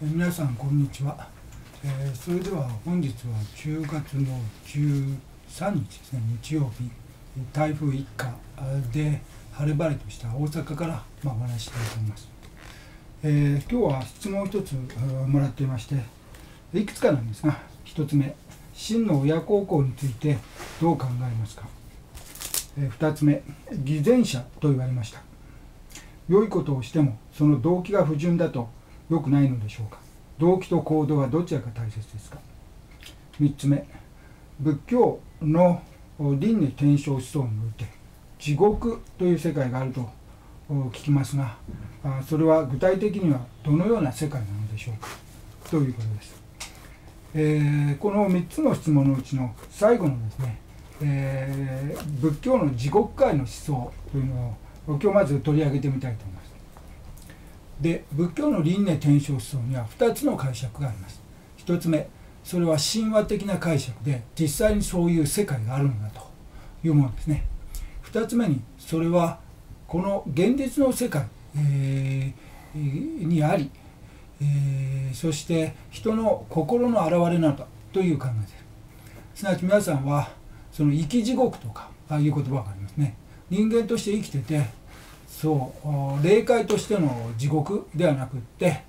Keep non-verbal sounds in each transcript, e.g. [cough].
皆さんこんにちは、えー、それでは本日は10月の13日ですね日曜日台風一過で晴れ晴れとした大阪から、まあ、お話したいと思います、えー、今日は質問を一つもらっていましていくつかなんですが1つ目真の親孝行についてどう考えますか、えー、2つ目偽善者と言われました。良いことをしてもその動機が不純だと良くないのでしょうか？動機と行動はどちらが大切ですか？3つ目仏教の輪廻転生思想において地獄という世界があると聞きますがそれは具体的にはどのような世界なのでしょうか？ということです、えー、この3つの質問のうちの最後のですね、えー、仏教の地獄界の思想というのを今日まず取り上げてみたいと思います。で仏教の輪廻転生思想には2つの解釈があります。1つ目それは神話的な解釈で実際にそういう世界があるのだというものですね。2つ目にそれはこの現実の世界、えー、にあり、えー、そして人の心の表れなのだという考えです。すなわち皆さんはその生き地獄とかああいう言葉がありますね。人間として生きててそう霊界としての地獄ではなくって、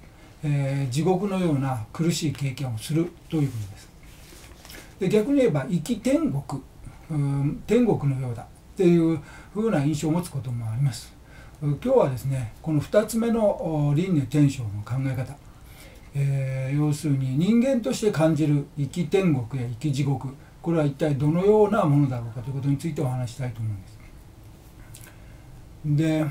えー、地獄のような苦しい経験をするということです。で逆に言えば生き天国うん天国のようだっていうふうな印象を持つこともあります。今日はですねこの2つ目の輪廻転生の考え方、えー、要するに人間として感じる生き天国や生き地獄これは一体どのようなものだろうかということについてお話したいと思うんです。で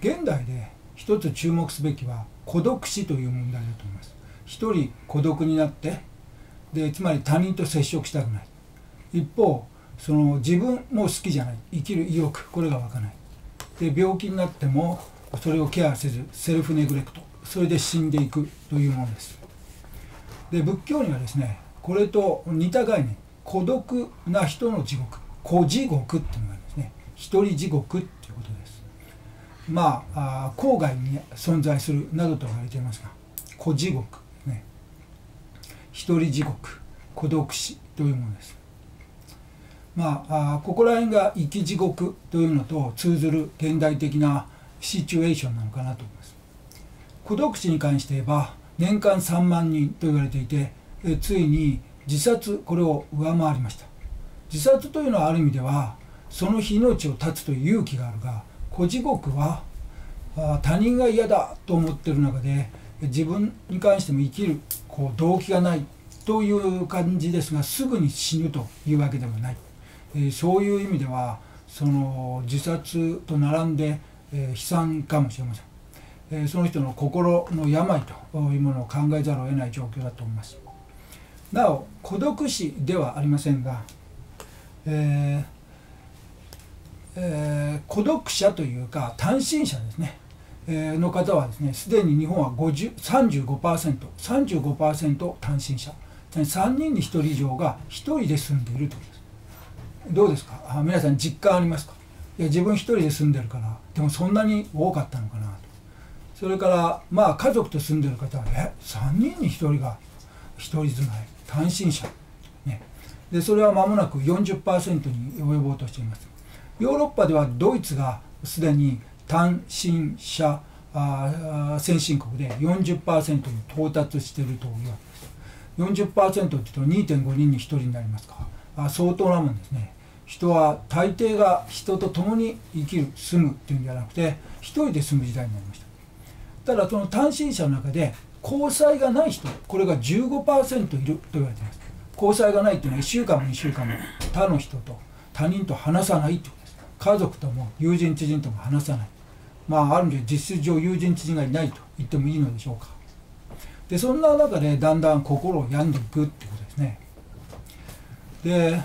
現代で一つ注目すべきは孤独死という問題だと思います。一人孤独になってでつまり他人と接触したくない。一方その自分も好きじゃない。生きる意欲これが湧かない。で病気になってもそれをケアせずセルフネグレクト。それで死んでいくというものです。で仏教にはですねこれと似た概念。孤独な人の地獄。孤地獄っていうのがありますね。一人地獄っていうことです。まあ郊外に存在するなどと言われていますが孤地獄ね。一人地獄孤独死というものです。まあここら辺が生き地獄というのと通ずる現代的なシチュエーションなのかなと思います。孤独死に関して言えば年間3万人と言われていてついに自殺これを上回りました。自殺というのはある意味ではその日命を絶つという勇気があるが孤児獄は他人が嫌だと思ってる中で自分に関しても生きるこう動機がないという感じですがすぐに死ぬというわけではない、えー、そういう意味ではその自殺と並んで、えー、悲惨かもしれません、えー、その人の心の病というものを考えざるを得ない状況だと思います。なお孤独死ではありませんが、えーえー、孤独者というか単身者ですね、えー、の方はですねすでに日本は 35%35% 単身者。3人に1人以上が1人で住んでいるということです。どうですか？あ皆さん実感ありますか？いや自分1人で住んでるからでもそんなに多かったのかなと。それからまあ家族と住んでる方はえ3人に1人が1人住まい単身者、ね、でそれは間もなく40%に及ぼうとしています。ヨーロッパではドイツがすでに単身者先進国で40%に到達しているというわけです。40%って言うと2.5人に1人になりますか。ら相当なもんですね。人は大抵が人と共に生きる住むっていうんじゃなくて一人で住む時代になりました。ただその単身者の中で交際がない人これが15%いると言われています。交際がないっていうのは1週間も2週間も他の人と他人と話さないと。家族とも友人知人とも話さない。まあある意味で実質上友人知人がいないと言ってもいいのでしょうか。でそんな中でだんだん心を病んでいくってことですね。で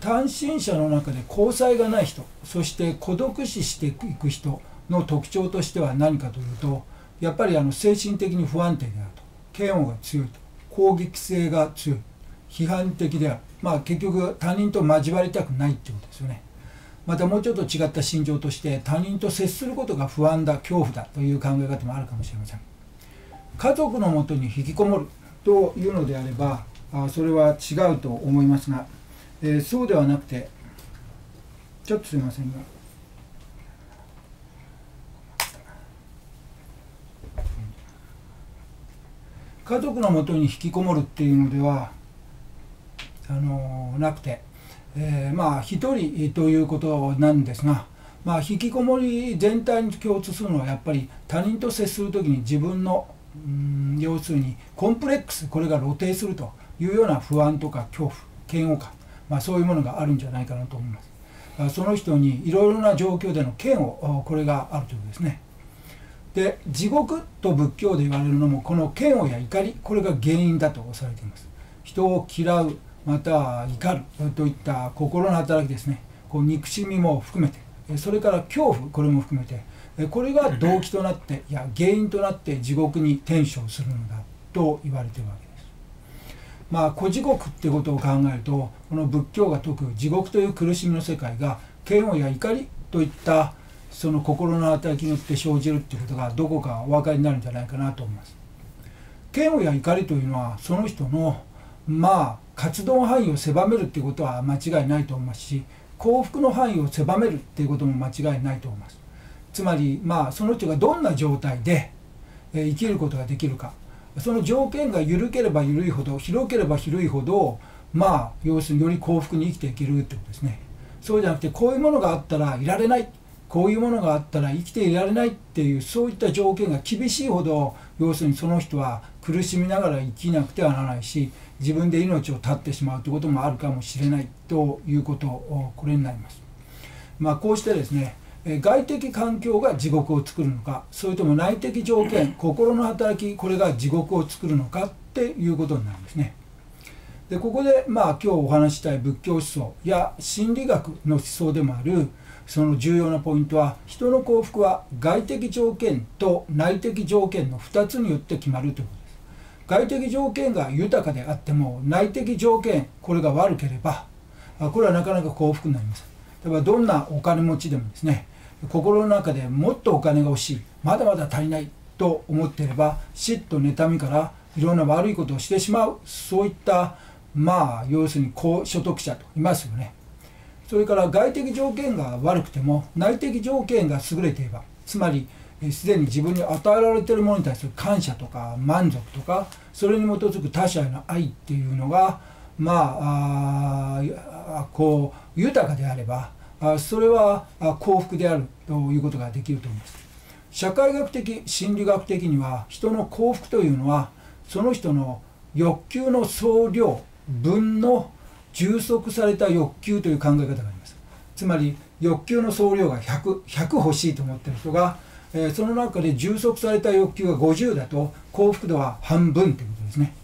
単身者の中で交際がない人そして孤独死していく人の特徴としては何かというとやっぱりあの精神的に不安定であると嫌悪が強いと攻撃性が強い批判的である。まあ結局他人と交わりたくないってことですよね。またもうちょっと違った心情として他人と接することが不安だ恐怖だという考え方もあるかもしれません家族のもとに引きこもるというのであればあそれは違うと思いますが、えー、そうではなくてちょっとすみませんが。家族のもとに引きこもるっていうのではあのなくて、えー、まあ一人ということなんですが、まあ、引きこもり全体に共通するのはやっぱり他人と接する時に自分のうん要するにコンプレックスこれが露呈するというような不安とか恐怖嫌悪感、まあ、そういうものがあるんじゃないかなと思います。その人にいろいろな状況での嫌悪これがあるということですね。で地獄と仏教で言われるのもこの嫌悪や怒りこれが原因だとされています人を嫌うまたは怒るといった心の働きですね。こう憎しみも含めてそれから恐怖これも含めてこれが動機となっていや原因となって地獄に転生するのだと言われてるわけです。まあ古地獄ってことを考えるとこの仏教が説く地獄という苦しみの世界が嫌悪や怒りといったその心の働きによって生じるっていうことがどこかお分かりになるんじゃないかなと思います。嫌悪や怒りというのはその人のまあ活動範囲を狭めるっていうことは間違いないと思いますし幸福の範囲を狭めるっていうことも間違いないと思います。つまりまあその人がどんな状態で生きることができるか。その条件が緩ければ緩いほど広ければ広いほどまあ要するにより幸福に生きていけるってことですね。そうじゃなくてこういうものがあったらいられない。こういうものがあったら生きていられないっていうそういった条件が厳しいほど要するにその人は苦しみながら生きなくてはならないし自分で命を絶ってしまうということもあるかもしれないということをこれになります。まあ、こうしてですね外的環境が地獄を作るのかそれとも内的条件 [laughs] 心の働きこれが地獄を作るのかっていうことになるんですね。でここでまあ今日お話したい仏教思想や心理学の思想でもあるその重要なポイントは人の幸福は外的条件と内的条件の2つによって決まるということです外的条件が豊かであっても内的条件これが悪ければこれはなかなか幸福になりません。例えばどんなお金持ちでもですね心の中でもっとお金が欲しいまだまだ足りないと思っていれば嫉妬妬みからいろんな悪いことをしてしまうそういったまあ要するに高所得者といますよね。それから外的条件が悪くても内的条件が優れていればつまりすでに自分に与えられているものに対する感謝とか満足とかそれに基づく他者への愛っていうのがまああこう豊かであればあそれは幸福であるということができると思います。社会学的心理学的には人の幸福というのはその人の欲求の総量分の充足された欲求という考え方がありますつまり欲求の総量が 100, 100欲しいと思ってる人が、えー、その中で充足された欲求が50だと幸福度は半分ということですね。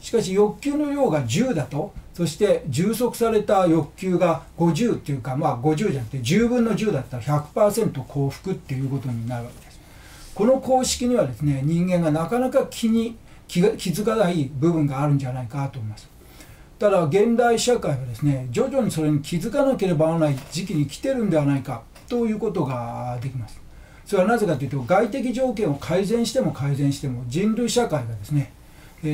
しかし欲求の量が10だとそして充足された欲求が50っていうかまあ50じゃなくて10分の10だったら100%幸福っていうことになるわけです。この公式にはですね人間がなかなか気に気が気づかない部分があるんじゃないかと思います。ただ現代社会はですね徐々にそれに気づかなければならない時期に来てるんではないかということができます。それはなぜかというと外的条件を改善しても改善しても人類社会がですね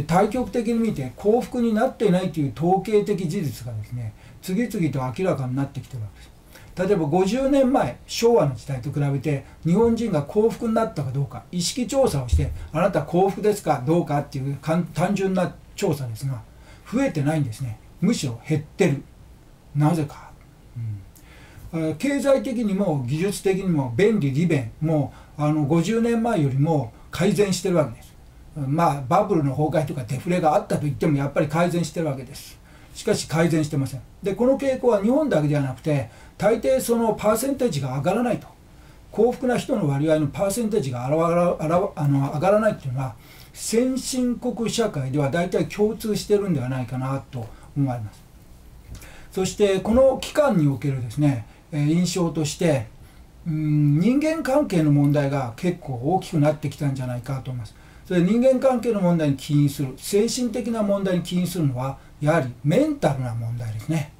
対極的に見て幸福になっていないという統計的事実がですね次々と明らかになってきてるわけです。例えば50年前昭和の時代と比べて日本人が幸福になったかどうか意識調査をしてあなた幸福ですかどうかっていう単純な調査ですが増えてないんですね。むしろ減ってる。なぜか、経済的にも技術的にも便利利便もうあの50年前よりも改善してるわけです。まあバブルの崩壊とかデフレがあったといってもやっぱり改善してるわけです。しかし改善してません。でこの傾向は日本だけではなくて大抵そのパーセンテージが上がらないと。幸福な人の割合のパーセンテージがあらあらあの上がらないっていうのは先進国社会では大体共通してるんではないかなと思われます。そしてこの期間におけるですね印象としてうん人間関係の問題が結構大きくなってきたんじゃないかと思います。それ人間関係の問題に起因する精神的な問題に起因するのはやはりメンタルな問題ですね。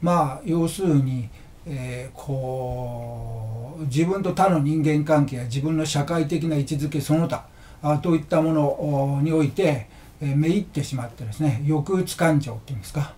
まあ要するに、えー、こう自分と他の人間関係や自分の社会的な位置づけその他あといったものにおいて、えー、めいってしまってですね抑うつ感情っていうんですか。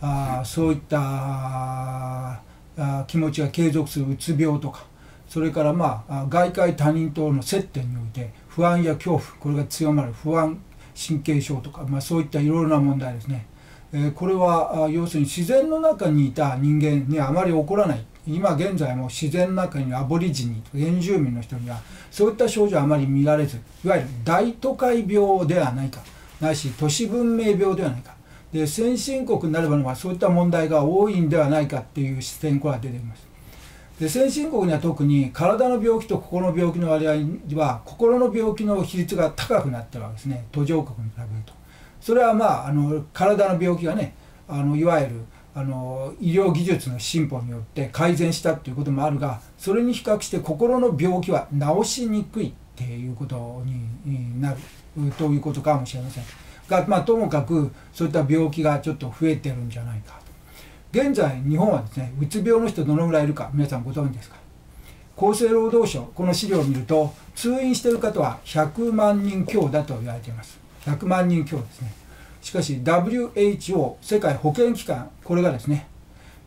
あそういったあ気持ちが継続するうつ病とかそれからまあ外界他人との接点において不安や恐怖これが強まる不安神経症とか、まあ、そういったいろいろな問題ですね、えー、これは要するに自然の中にいた人間にあまり起こらない。今現在も自然の中にアボリジニ原住民の人にはそういった症状はあまり見られずいわゆる大都会病ではないかないし都市文明病ではないか。で先進国になればそういった問題が多いんではないかっていう視点から出てきます。で先進国には特に体の病気と心の病気の割合は心の病気の比率が高くなってるわけですね。途上国に比べると。それはまああの体の病気がねあのいわゆるあの医療技術の進歩によって改善したっていうこともあるがそれに比較して心の病気は治しにくいっていうことになるということかもしれません。が、まあ、ともかくそういった病気がちょっと増えてるんじゃないか。と現在日本はですねうつ病の人どのぐらいいるか皆さんご存知ですか？厚生労働省この資料を見ると通院している方は100万人強だと言われています。100万人強ですね。しかし WHO 世界保健機関これがですね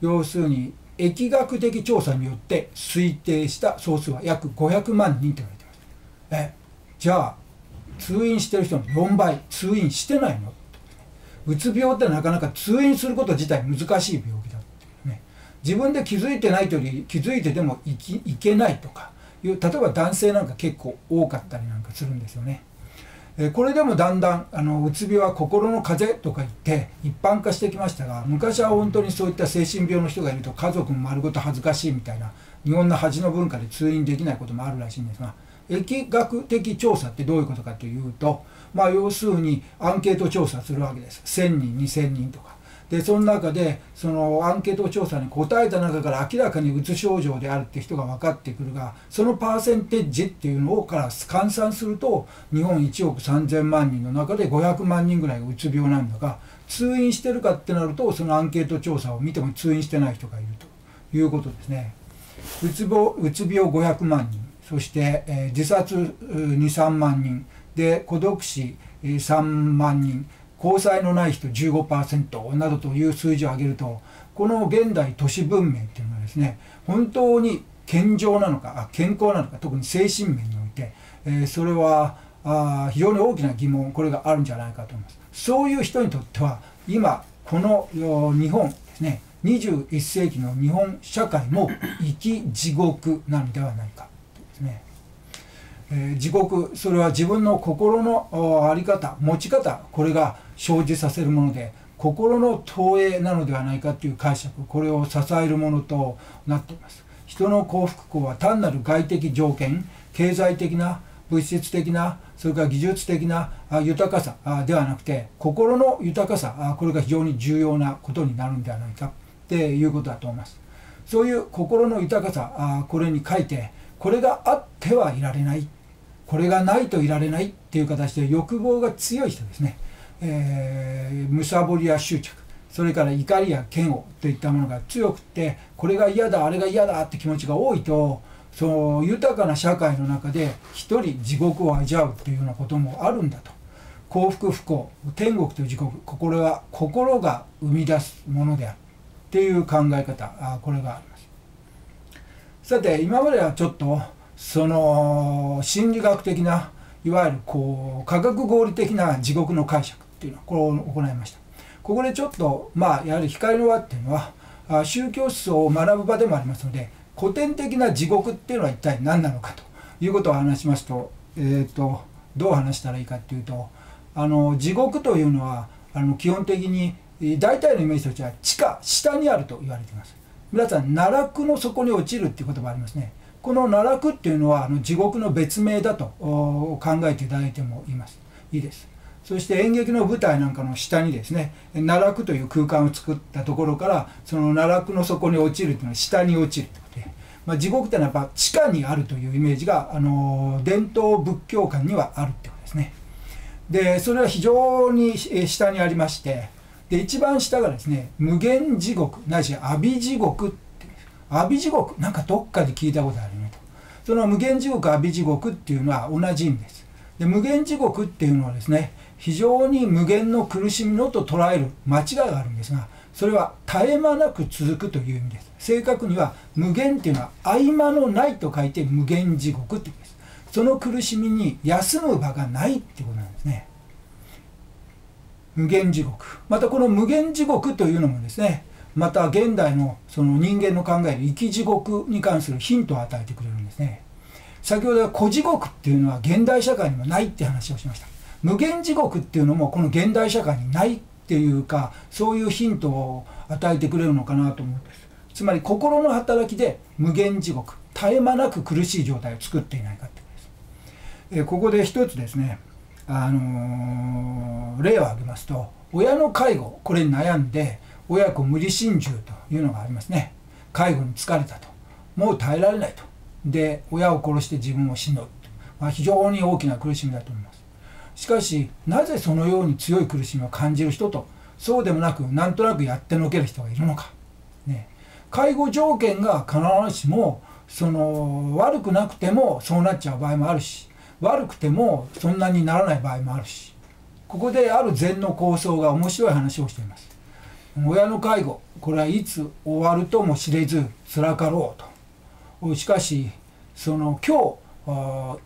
要するに疫学的調査によって推定した総数は約500万人と言われています。えじゃあ通院してる人の4倍。通院してないの。うつ病ってなかなか通院すること自体難しい病気だ。ってね。自分で気づいてないというより気づいててもいきいけないとかいう例えば男性なんか結構多かったりなんかするんですよね。これでもだんだんあのうつ病は心の風邪とか言って一般化してきましたが昔は本当にそういった精神病の人がいると家族も丸ごと恥ずかしいみたいな日本の恥の文化で通院できないこともあるらしいんですが疫学的調査ってどういうことかというと、まあ、要するにアンケート調査するわけです。1000人2000人とか。でその中でそのアンケート調査に答えた中から明らかにうつ症状であるって人が分かってくるがそのパーセンテージっていうのをから換算すると日本1億3000万人の中で500万人ぐらいがうつ病なんだが通院してるかってなるとそのアンケート調査を見ても通院してない人がいるということですね。うつ病うつ病500万人。そして、えー、自殺23万人。で孤独死3万人。交際のない人15%などという数字を挙げるとこの現代都市文明っていうのはですね本当に健常なのかあ健康なのか特に精神面において、えー、それはあ非常に大きな疑問これがあるんじゃないかと思います。そういう人にとっては今この日本ですね21世紀の日本社会も生き地獄なのではないか。ですね、えー、地獄それは自分の心の在り方持ち方これが生じさせるもので心の投影なのではないかという解釈これを支えるものとなっています。人の幸福行は単なる外的条件経済的な物質的なそれから技術的な豊かさではなくて心の豊かさこれが非常に重要なことになるんではないかっていうことだと思います。そういう心の豊かさこれに書いてこれがあってはいられない。これがないといられないっていう形で欲望が強い人ですね、えー、むさぼりや執着。それから怒りや嫌悪といったものが強くってこれが嫌だあれが嫌だって気持ちが多いとその豊かな社会の中で一人地獄を味わうっていうようなこともあるんだと。幸福不幸。天国と地獄。これは心が生み出すものである。っていう考え方。あこれがあります。さて今まではちょっとその心理学的ないわゆるこう科学合理的な地獄の解釈っていうのをこれを行いました。ここでちょっとまあやはり光の輪っていうのは宗教思想を学ぶ場でもありますので古典的な地獄っていうのは一体何なのかということを話しますと,、えーと、どう話したらいいかっていうとあの地獄というのはあの基本的に大体のイメージとしては地下下にあると言われています。皆さん奈落の底に落ちるっていう言葉ありますね。この奈落っていうのはあの地獄の別名だと考えていただいてもいます。いいです。そして演劇の舞台なんかの下にですね奈落という空間を作ったところからその奈落の底に落ちるというのは下に落ちるということで、まあ、地獄っていうのはやっぱ地下にあるというイメージがあの伝統仏教観にはあるってことですね。でそれは非常に下にありましてで一番下がですね無限地獄ないし阿鼻地獄って阿鼻地獄なんかどっかで聞いたことあるねと。その無限地獄阿鼻地獄っていうのは同じ意味です。で無限地獄っていうのはですね非常に無限の苦しみのと捉える間違いがあるんですがそれは絶え間なく続くという意味です。正確には無限っていうのは合間のないと書いて無限地獄っていうんです。その苦しみに休む場がないってことなんですね。無限地獄。またこの無限地獄というのもですねまた現代のその人間の考える生き地獄に関するヒントを与えてくれるんですね。先ほどは古地獄っていうのは現代社会にもないって話をしました。無限地獄っていうのもこの現代社会にないっていうかそういうヒントを与えてくれるのかなと思うんです。つまり心の働きで無限地獄絶え間なく苦しい状態を作っていないかってことです、えここで一つですね。あのー、例を挙げますと親の介護これに悩んで親子無理心中というのがありますね。介護に疲れたと。もう耐えられないと。で親を殺して自分を死ぬ、まあ、非常に大きな苦しみだと思います。しかしなぜそのように強い苦しみを感じる人とそうでもなくなんとなくやってのける人がいるのか、ね、介護条件が必ずしもその悪くなくてもそうなっちゃう場合もあるし悪くてもそんなにならない場合もあるしここである禅の構想が面白い話をしています。親の介護これはいつ終わるとも知れず辛かろうと。しかしその今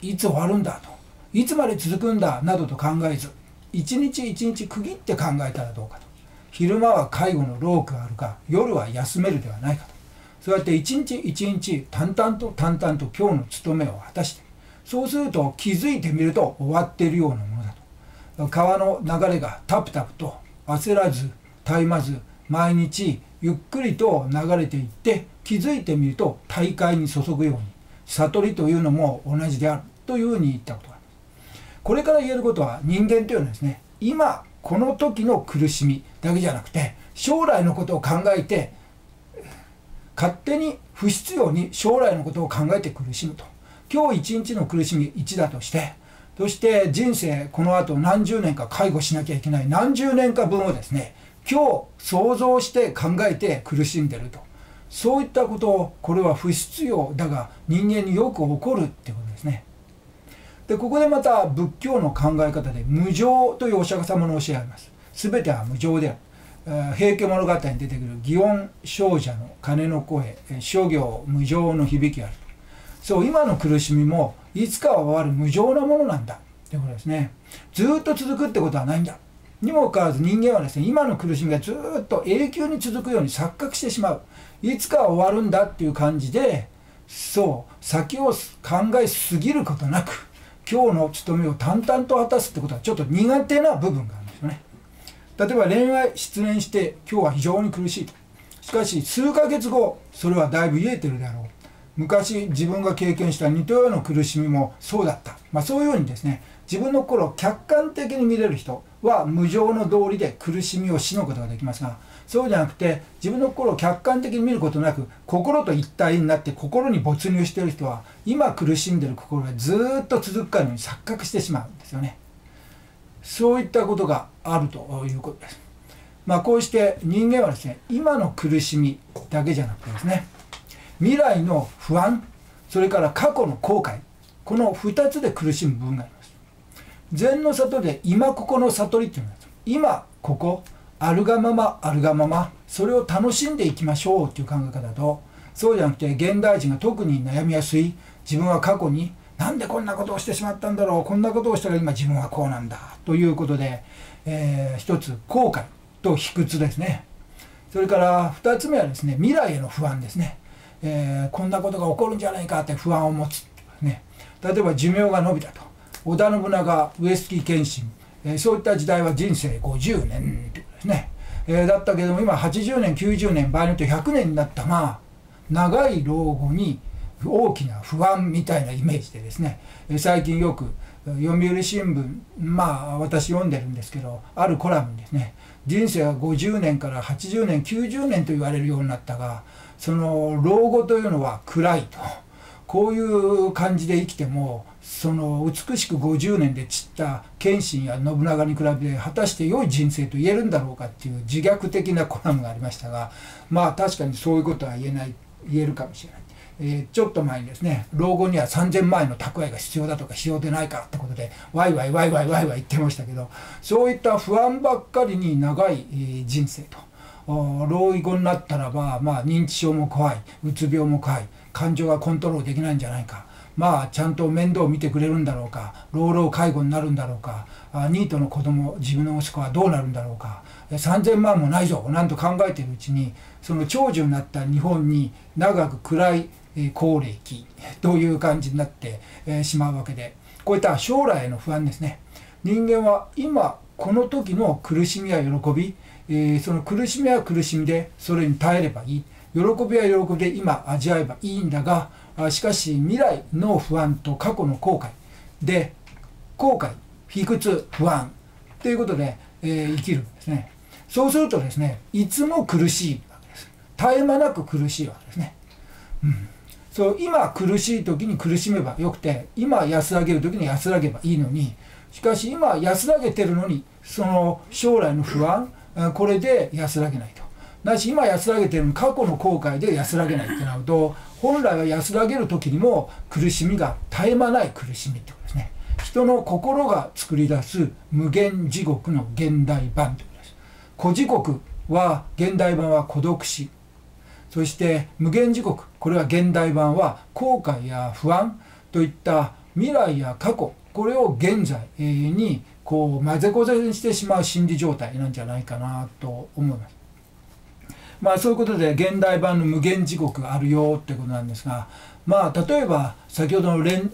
日いつ終わるんだと。いつまで続くんだなどと考えず一日一日区切って考えたらどうかと。昼間は介護の労苦があるか夜は休めるではないかと。そうやって一日一日淡々と淡々と今日の務めを果たしてそうすると気づいてみると終わっているようなものだと。川の流れがタプタプと焦らず絶えまず毎日ゆっくりと流れていって気づいてみると大海に注ぐように。悟りというのも同じであるというふうに言ったことがあります。これから言えることは人間というのはですね今この時の苦しみだけじゃなくて将来のことを考えて勝手に不必要に将来のことを考えて苦しむと。今日一日の苦しみ1だとしてそして人生この後何十年か介護しなきゃいけない何十年か分をですね今日想像して考えて苦しんでると。そういったことをこれは不必要だが人間によく起こるっていうことですね。でここでまた仏教の考え方で無常というお釈迦様の教えがあります。全ては無常である。平家物語に出てくる祇園少女の鐘の声諸行無常の響きある。そう今の苦しみもいつかは終わる無常なものなんだ。ってことですね。ずっと続くってことはないんだ。にもかかわらず人間はですね今の苦しみがずっと永久に続くように錯覚してしまう。いつかは終わるんだっていう感じでそう先を考えすぎることなく今日の務めを淡々と果たすってことはちょっと苦手な部分があるんですよね。例えば恋愛失恋して今日は非常に苦しいと。しかし数ヶ月後それはだいぶ癒えてるだろう。昔自分が経験した似たような苦しみもそうだった、まあ、そういうようにですね自分の心を客観的に見れる人は無常の道理で苦しみを死ぬことができますがそうじゃなくて自分の心を客観的に見ることなく心と一体になって心に没入している人は今苦しんでる心がずっと続くかのように錯覚してしまうんですよね。そういったことがあるということです。まあこうして人間はですね今の苦しみだけじゃなくてですね未来の不安それから過去の後悔この2つで苦しむ部分があります。禅の里で今ここの悟りっていうのは今ここあるがままあるがままそれを楽しんでいきましょうっていう考え方とそうじゃなくて現代人が特に悩みやすい自分は過去になんでこんなことをしてしまったんだろうこんなことをしたら今自分はこうなんだということで、えー、一つ後悔と卑屈ですね。それから二つ目はですね未来への不安ですね、えー、こんなことが起こるんじゃないかって不安を持つ、ね、例えば寿命が延びたと。織田信長上杉謙信、えー、そういった時代は人生50年。ということですね、えー、だったけども今80年90年場合によって100年になったまあ長い老後に大きな不安みたいなイメージでですね、えー、最近よく読売新聞まあ私読んでるんですけどあるコラムにですね人生は50年から80年90年と言われるようになったがその老後というのは暗いとこういう感じで生きてもその美しく50年で散った謙信や信長に比べて果たして良い人生と言えるんだろうかっていう自虐的なコラムがありましたがまあ確かにそういうことは言えない言えるかもしれない。えー、ちょっと前にですね老後には3000万円の蓄えが必要だとか必要でないかってことでワイワイワイワイワイワイ言ってましたけどそういった不安ばっかりに長い、人生と老い後になったらば、まあ、認知症も怖いうつ病も怖い感情がコントロールできないんじゃないか。まあちゃんと面倒を見てくれるんだろうか老老介護になるんだろうかあニートの子供自分の息子はどうなるんだろうか。3,000万もないぞなんと考えてるうちにその長寿になった日本に長く暗い高齢期という感じになってしまうわけで。こういった将来への不安ですね。人間は今この時の苦しみや喜び、えその苦しみは苦しみでそれに耐えればいい。喜びは喜びで今味わえばいいんだがしかし未来の不安と過去の後悔。で後悔卑屈不安。ということで、えー、生きるんですね。そうするとですねいつも苦しいわけです。絶え間なく苦しいわけですね、うん、そう今苦しい時に苦しめばよくて今安らげる時に安らげばいいのにしかし今安らげてるのにその将来の不安これで安らげないと。なし今安らげてるの過去の後悔で安らげないってなると本来は安らげる時にも苦しみが絶え間ない苦しみってことですね。人の心が作り出す無限地獄の現代版ということです。古地獄は現代版は孤独死。そして無限地獄これは現代版は後悔や不安といった未来や過去これを現在にこう混ぜこぜにしてしまう心理状態なんじゃないかなと思います。まあそういうことで現代版の無限地獄があるよってことなんですがまあ例えば先ほどの連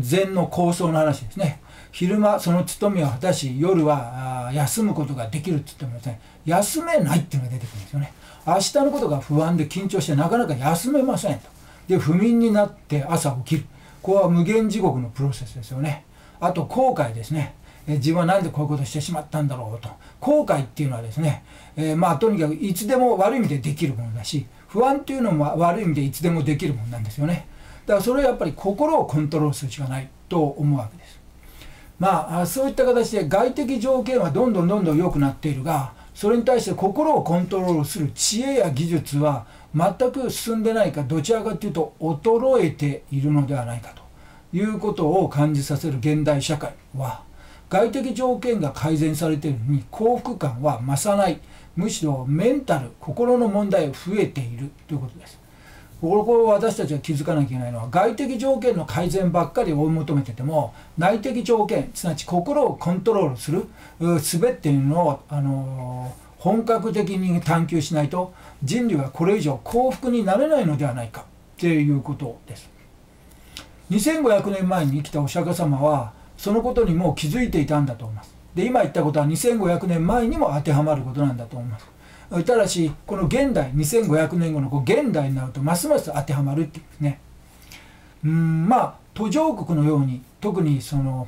禅の構想の話ですね。昼間その務めを果たし夜は休むことができるって言ってもですね休めないっていうのが出てくるんですよね。明日のことが不安で緊張してなかなか休めませんと。で不眠になって朝起きる。ここは無限地獄のプロセスですよね。あと後悔ですね。自分は何でこういうことをしてしまったんだろうと。後悔っていうのはですね、えー、まあとにかくいつでも悪い意味でできるものだし不安っていうのも悪い意味でいつでもできるものなんですよね。だからそれはやっぱり心をコントロールするしかないと思うわけです。まあそういった形で外的条件はどんどんどんどん良くなっているがそれに対して心をコントロールする知恵や技術は全く進んでないかどちらかというと衰えているのではないかということを感じさせる現代社会は外的条件が改善されているのに幸福感は増さない。むしろメンタル心の問題が増えているということです。ここを私たちが気づかなきゃいけないのは外的条件の改善ばっかり追い求めてても内的条件すなわち心をコントロールする術っていうのを、あのー、本格的に探求しないと人類はこれ以上幸福になれないのではないかっていうことです。2500年前に生きたお釈迦様はそのことにも気づいていたんだと思います。で今言ったことは2500年前にも当てはまることなんだと思います。ただしこの現代2500年後のこう現代になるとますます当てはまるっていうんですね。うんまあ途上国のように特にその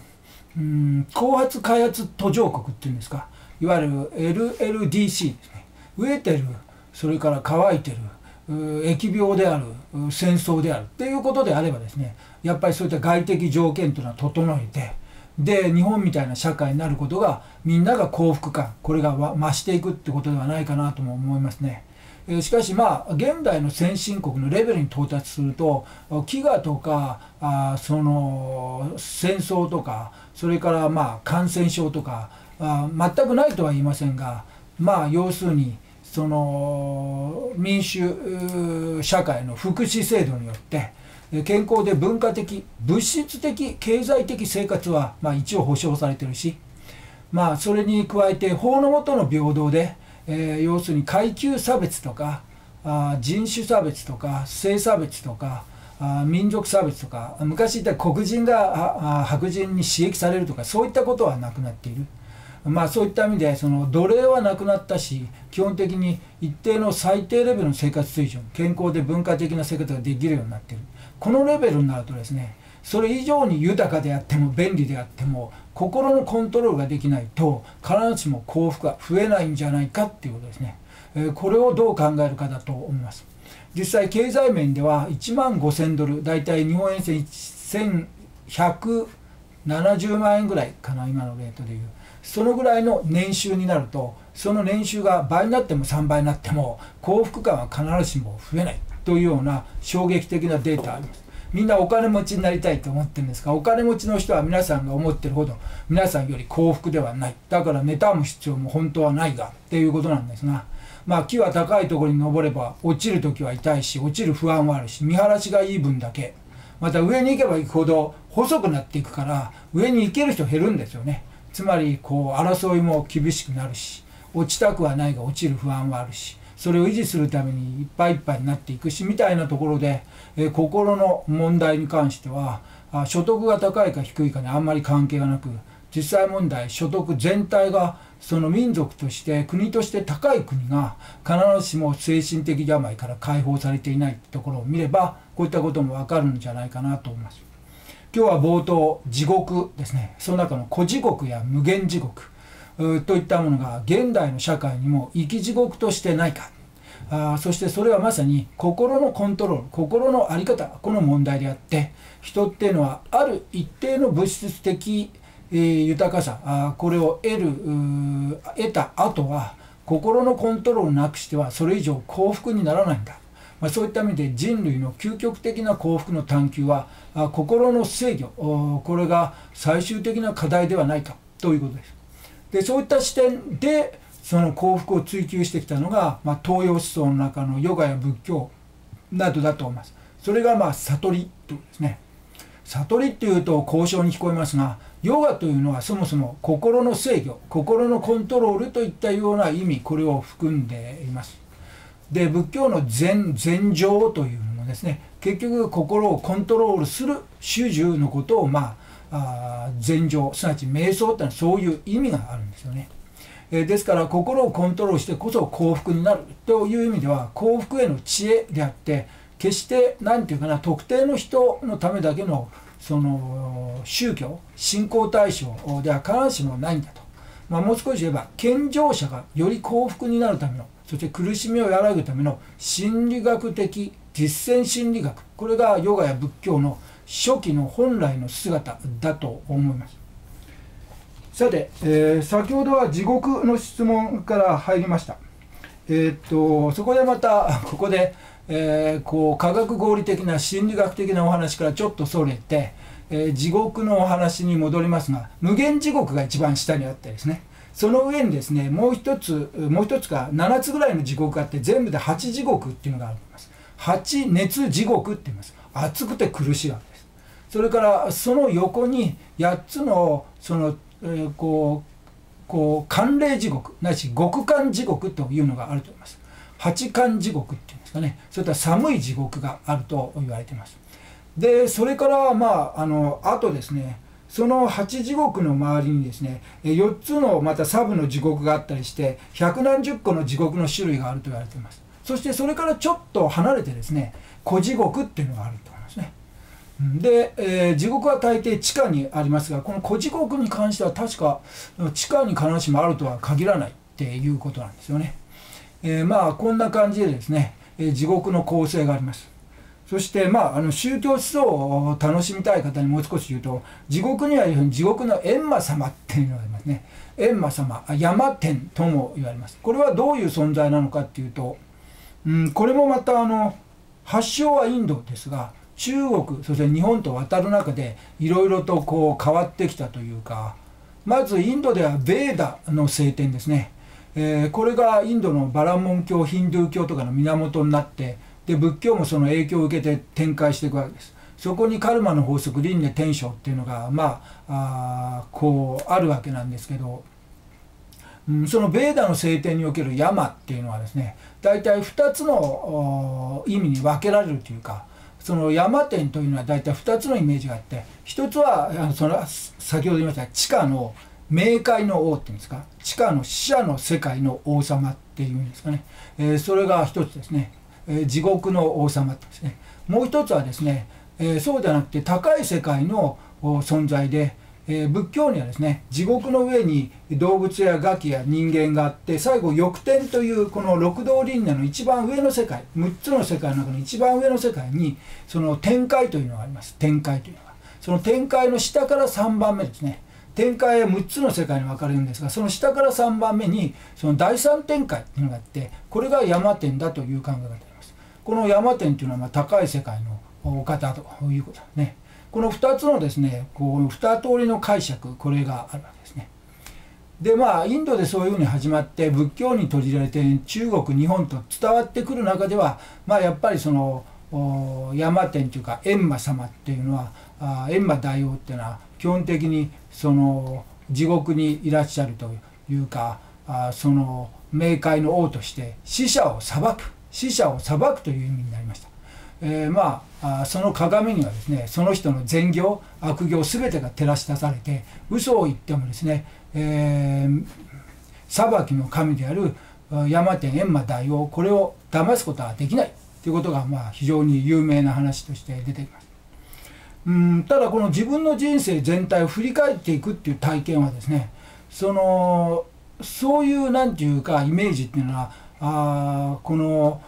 うん後発開発途上国っていうんですか。いわゆる LLDC ですね。飢えてるそれから乾いてる疫病である戦争であるっていうことであればですねやっぱりそういった外的条件というのは整えてで日本みたいな社会になることがみんなが幸福感これが増していくってことではないかなとも思いますね。しかしまあ現代の先進国のレベルに到達すると飢餓とかあその戦争とかそれからまあ感染症とかあ全くないとは言いませんがまあ要するにその民主社会の福祉制度によって健康で文化的物質的経済的生活はまあ一応保障されてるしまあそれに加えて法の下の平等で、えー、要するに階級差別とかあ人種差別とか性差別とかあ民族差別とか昔言った黒人が白人に刺激されるとかそういったことはなくなっている。まあそういった意味でその奴隷はなくなったし基本的に一定の最低レベルの生活水準健康で文化的な生活ができるようになっているこのレベルになるとですねそれ以上に豊かであっても便利であっても心のコントロールができないと必ずしも幸福が増えないんじゃないかっていうことですね、えー、これをどう考えるかだと思います。実際経済面では1万5000ドル大体日本円で1170万円ぐらいかな今のレートでいう。そのぐらいの年収になるとその年収が倍になっても3倍になっても幸福感は必ずしも増えない。というような衝撃的なデータ。ありますみんなお金持ちになりたいと思ってるんですがお金持ちの人は皆さんが思ってるほど皆さんより幸福ではない。だから妬む必要も本当はないが。っていうことなんですが。まあ木は高いところに登れば落ちる時は痛いし落ちる不安はあるし見晴らしがいい分だけ。また上に行けば行くほど細くなっていくから上に行ける人減るんですよね。つまりこう争いも厳しくなるし落ちたくはないが落ちる不安はあるし。それを維持するためにいっぱいいっぱいになっていくしみたいなところで、え心の問題に関しては所得が高いか低いかにあんまり関係がなく実際問題所得全体がその民族として国として高い国が必ずしも精神的病から解放されていないところを見ればこういったことも分かるんじゃないかなと思います。今日は冒頭地獄ですねその中の古地獄や無限地獄といったものが現代の社会にも生き地獄としてないかあそしてそれはまさに心のコントロール心の在り方この問題であって人っていうのはある一定の物質的、えー、豊かさあこれを得る得た後は心のコントロールなくしてはそれ以上幸福にならないんだ、まあ、そういった意味で人類の究極的な幸福の探求はあ心の制御これが最終的な課題ではないかということです。でそういった視点でその幸福を追求してきたのが、まあ、東洋思想の中のヨガや仏教などだと思います。それがまあ悟りというですね。悟りっていうと交渉に聞こえますがヨガというのはそもそも心の制御心のコントロールといったような意味これを含んでいます。で仏教の禅禅情というのもですね結局心をコントロールする主従のことをまああ禅情すなわち瞑想ってのはそういう意味があるんですよね。えですから心をコントロールしてこそ幸福になるという意味では幸福への知恵であって決して何て言うかな特定の人のためだけのその宗教信仰対象では必ずしもないんだと、まあ、もう少し言えば健常者がより幸福になるためのそして苦しみを和らぐための心理学的実践心理学これがヨガや仏教の初期の本来の姿だと思います。さて、えー、先ほどは地獄の質問から入りました。えー、っとそこでまた [laughs] ここで、えー、こう科学合理的な心理学的なお話からちょっとそれて、え地獄のお話に戻りますが無限地獄が一番下にあってですねその上にですねもう一つもう一つか7つぐらいの地獄があって全部で8地獄っていうのがあります8熱地獄って言います暑くて苦しいわけですそれからその横に8つのそのえー、こうこう寒冷地獄なし極寒地獄というのがあると思います。八寒地獄っていうんですかね。そういった寒い地獄があると言われています。でそれからまああのあとですねその八地獄の周りにですね4つのまたサブの地獄があったりして百何十個の地獄の種類があると言われています。そしてそれからちょっと離れてですね古地獄っていうのがあると。で、えー、地獄は大抵地下にありますがこの古地獄に関しては確か地下に必ずしもあるとは限らないっていうことなんですよね。えー、まあこんな感じでですね、えー、地獄の構成があります。そしてまああの宗教思想を楽しみたい方にもう少し言うと地獄には地獄の閻魔様っていうのがありますね。閻魔様山天とも言われます。これはどういう存在なのかっていうと、うん、これもまたあの発祥はインドですが中国そして日本と渡る中でいろいろとこう変わってきたというかまずインドではベーダの聖典ですね、えー、これがインドのバラモン教ヒンドゥー教とかの源になってで仏教もその影響を受けて展開していくわけです。そこにカルマの法則輪廻転生っていうのがまああこうあるわけなんですけど、うん、そのベーダの聖典における山っていうのはですね大体2つの意味に分けられるというかその山天というのは大体2つのイメージがあって1つはあのその先ほど言いました地下の冥界の王っていうんですか？地下の死者の世界の王様っていうんですかね、えー、それが1つですね、えー、地獄の王様ですね。もう1つはですね、えー、そうじゃなくて高い世界の存在でえー、仏教にはですね地獄の上に動物やガキや人間があって最後翼天というこの六道輪廻の一番上の世界6つの世界の中の一番上の世界にその天界というのがあります。天界というのが。その天界の下から3番目ですね。天界は6つの世界に分かれるんですがその下から3番目にその第三天界っていうのがあってこれが山天だという考え方があります。この山天というのはま高い世界のお方ということですね。この2つのですねこう2通りの解釈これがあるわけですね。でまあインドでそういうふうに始まって仏教に閉じられて中国日本と伝わってくる中ではまあやっぱりその山天というか閻魔様っていうのは閻魔大王っていうのは基本的にその地獄にいらっしゃるというかあその冥界の王として死者を裁く死者を裁くという意味になりました。えー、まああその鏡にはですねその人の善行悪行全てが照らし出されて嘘を言ってもですね、えー、裁きの神である山天閻魔大王これを騙すことはできないということがまあ非常に有名な話として出てきます。うんただこの自分の人生全体を振り返っていくっていう体験はですねそのそういう何て言うかイメージっていうのはあこの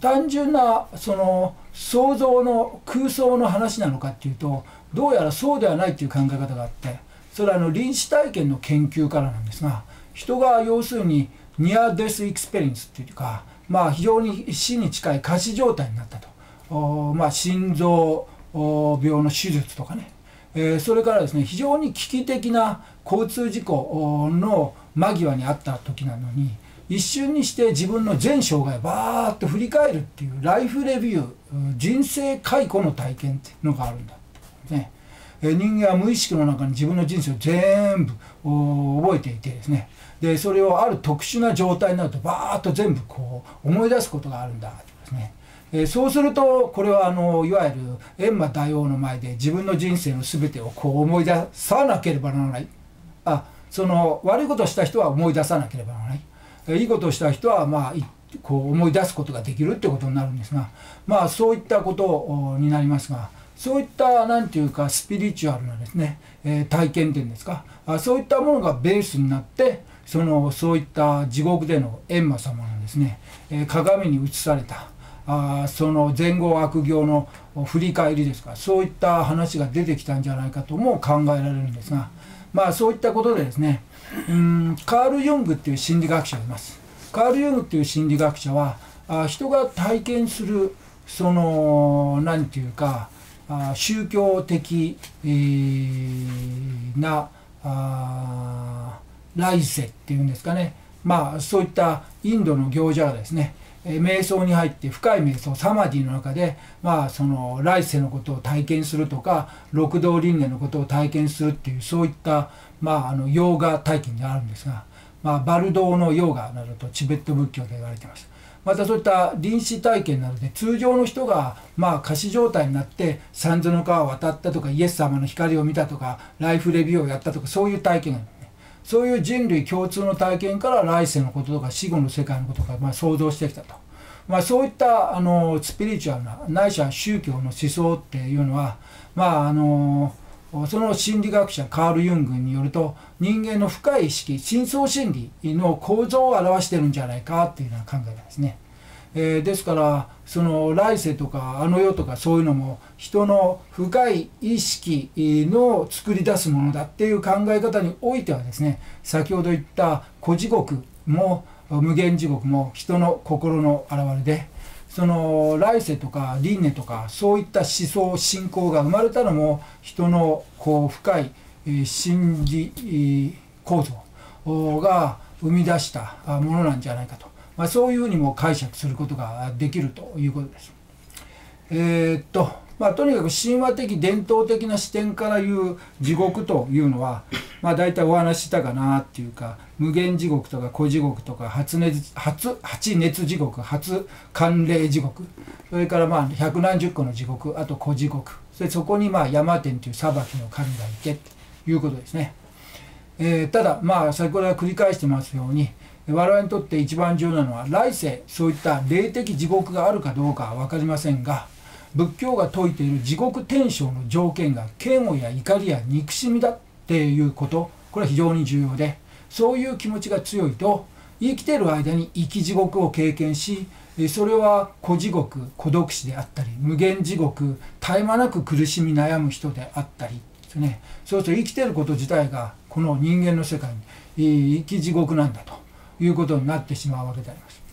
単純なその想像の空想の話なのかっていうとどうやらそうではないっていう考え方があってそれはあの臨死体験の研究からなんですが人が要するにニアデスエクスペリンスっていうかまあ非常に死に近い仮死状態になったと。まあ心臓病の手術とかね、えー、それからですね非常に危機的な交通事故の間際にあった時なのに一瞬にして自分の全生涯バーッと振り返るっていうライフレビュー人生解雇の体験っていうのがあるんだ、ね、人間は無意識の中に自分の人生を全部覚えていてですね。でそれをある特殊な状態になるとバーッと全部こう思い出すことがあるんだですね。えそうするとこれはあのいわゆる閻魔大王の前で自分の人生の全てをこう思い出さなければならない。あその悪いことをした人は思い出さなければならない。いいことをした人はまあこう思い出すことができるってことになるんですがまあそういったことになりますがそういった何て言うかスピリチュアルなですね、えー、体験点ですかあそういったものがベースになってそのそういった地獄での閻魔様のですね、えー、鏡に映されたあその前後悪行の振り返りですかそういった話が出てきたんじゃないかとも考えられるんですがまあそういったことでですねうんカール・ユングっていう心理学者がいます。カール・ユングっていう心理学者はあ人が体験するその何て言うかあ宗教的、えー、なあ来世っていうんですかね。まあそういったインドの行者がですね瞑想に入って深い瞑想サマディの中で、まあ、その来世のことを体験するとか六道輪廻のことを体験するっていうそういった、まあ、あのヨーガ体験があるんですが、まあ、バルドーのヨーガなどとチベット仏教で言われてます。またそういった臨死体験などで通常の人がまあ仮死状態になって三途の川を渡ったとかイエス様の光を見たとかライフレビューをやったとかそういう体験がある。そういう人類共通の体験から来世のこととか死後の世界のことがまあ想像してきたと、まあ、そういったあのスピリチュアルなないしは宗教の思想っていうのはまああのその心理学者カール・ユングによると人間の深い意識深層心理の構造を表してるんじゃないかっていうような考えなんですね。えー、ですからその来世とかあの世とかそういうのも人の深い意識の作り出すものだっていう考え方においてはですね先ほど言った古地獄も無限地獄も人の心の表れでその来世とか輪廻とかそういった思想信仰が生まれたのも人のこう深い心理構造が生み出したものなんじゃないかとまあ、そういうふうにも解釈することができるということです。えー、っとまあ、とにかく神話的伝統的な視点から言う地獄というのは、まあ、大体お話ししたかなっていうか無限地獄とか古地獄とか発熱発発熱地獄初寒冷地獄それからまあ百何十個の地獄あと古地獄それそこにまあ山天という裁きの神がいてということですね。えー、ただまあ先ほどは繰り返してますように我々にとって一番重要なのは来世そういった霊的地獄があるかどうかは分かりませんが仏教が説いている地獄天正の条件が嫌悪や怒りや憎しみだっていうこと。これは非常に重要でそういう気持ちが強いと生きてる間に生き地獄を経験しそれは孤地獄孤独死であったり無限地獄絶え間なく苦しみ悩む人であったり。ですね。そうすると生きてること自体がこの人間の世界に生き地獄なんだということになってしまうわけであります。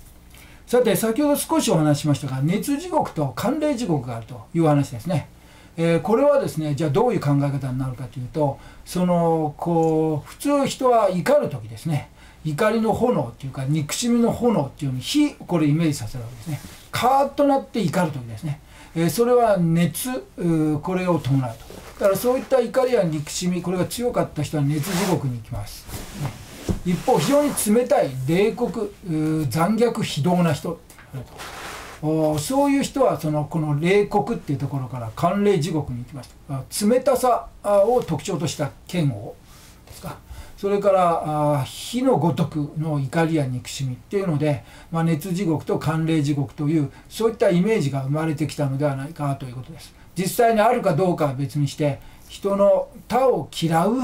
さて先ほど少しお話ししましたが熱地獄と寒冷地獄があるという話ですね。えー、これはですねじゃあどういう考え方になるかというとそのこう普通人は怒る時ですね。怒りの炎っていうか憎しみの炎っていうのに火これイメージさせるわけですね。カーッとなって怒る時ですね、えー、それは熱これを伴うと。だからそういった怒りや憎しみこれが強かった人は熱地獄に行きます、一方非常に冷たい冷酷残虐非道な人。そういう人はそのこの冷酷っていうところから寒冷地獄に行きました。冷たさを特徴とした剣を。ですか。それから火のごとくの怒りや憎しみっていうので、まあ、熱地獄と寒冷地獄というそういったイメージが生まれてきたのではないかということです。実際にあるかどうかは別にして人の他を嫌う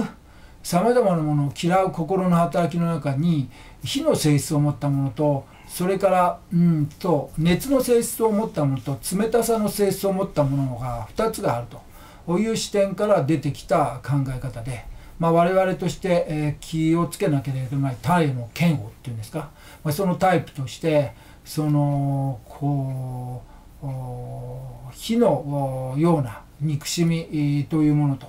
さまざまなものを嫌う心の働きの中に火の性質を持ったものとそれからうんと熱の性質を持ったものと冷たさの性質を持ったものが2つがあると。いう視点から出てきた考え方で、まあ、我々として、えー、気をつけなければいけないタイの嫌悪っていうんですか、まあ、そのタイプとしてそのこう火のような憎しみというものと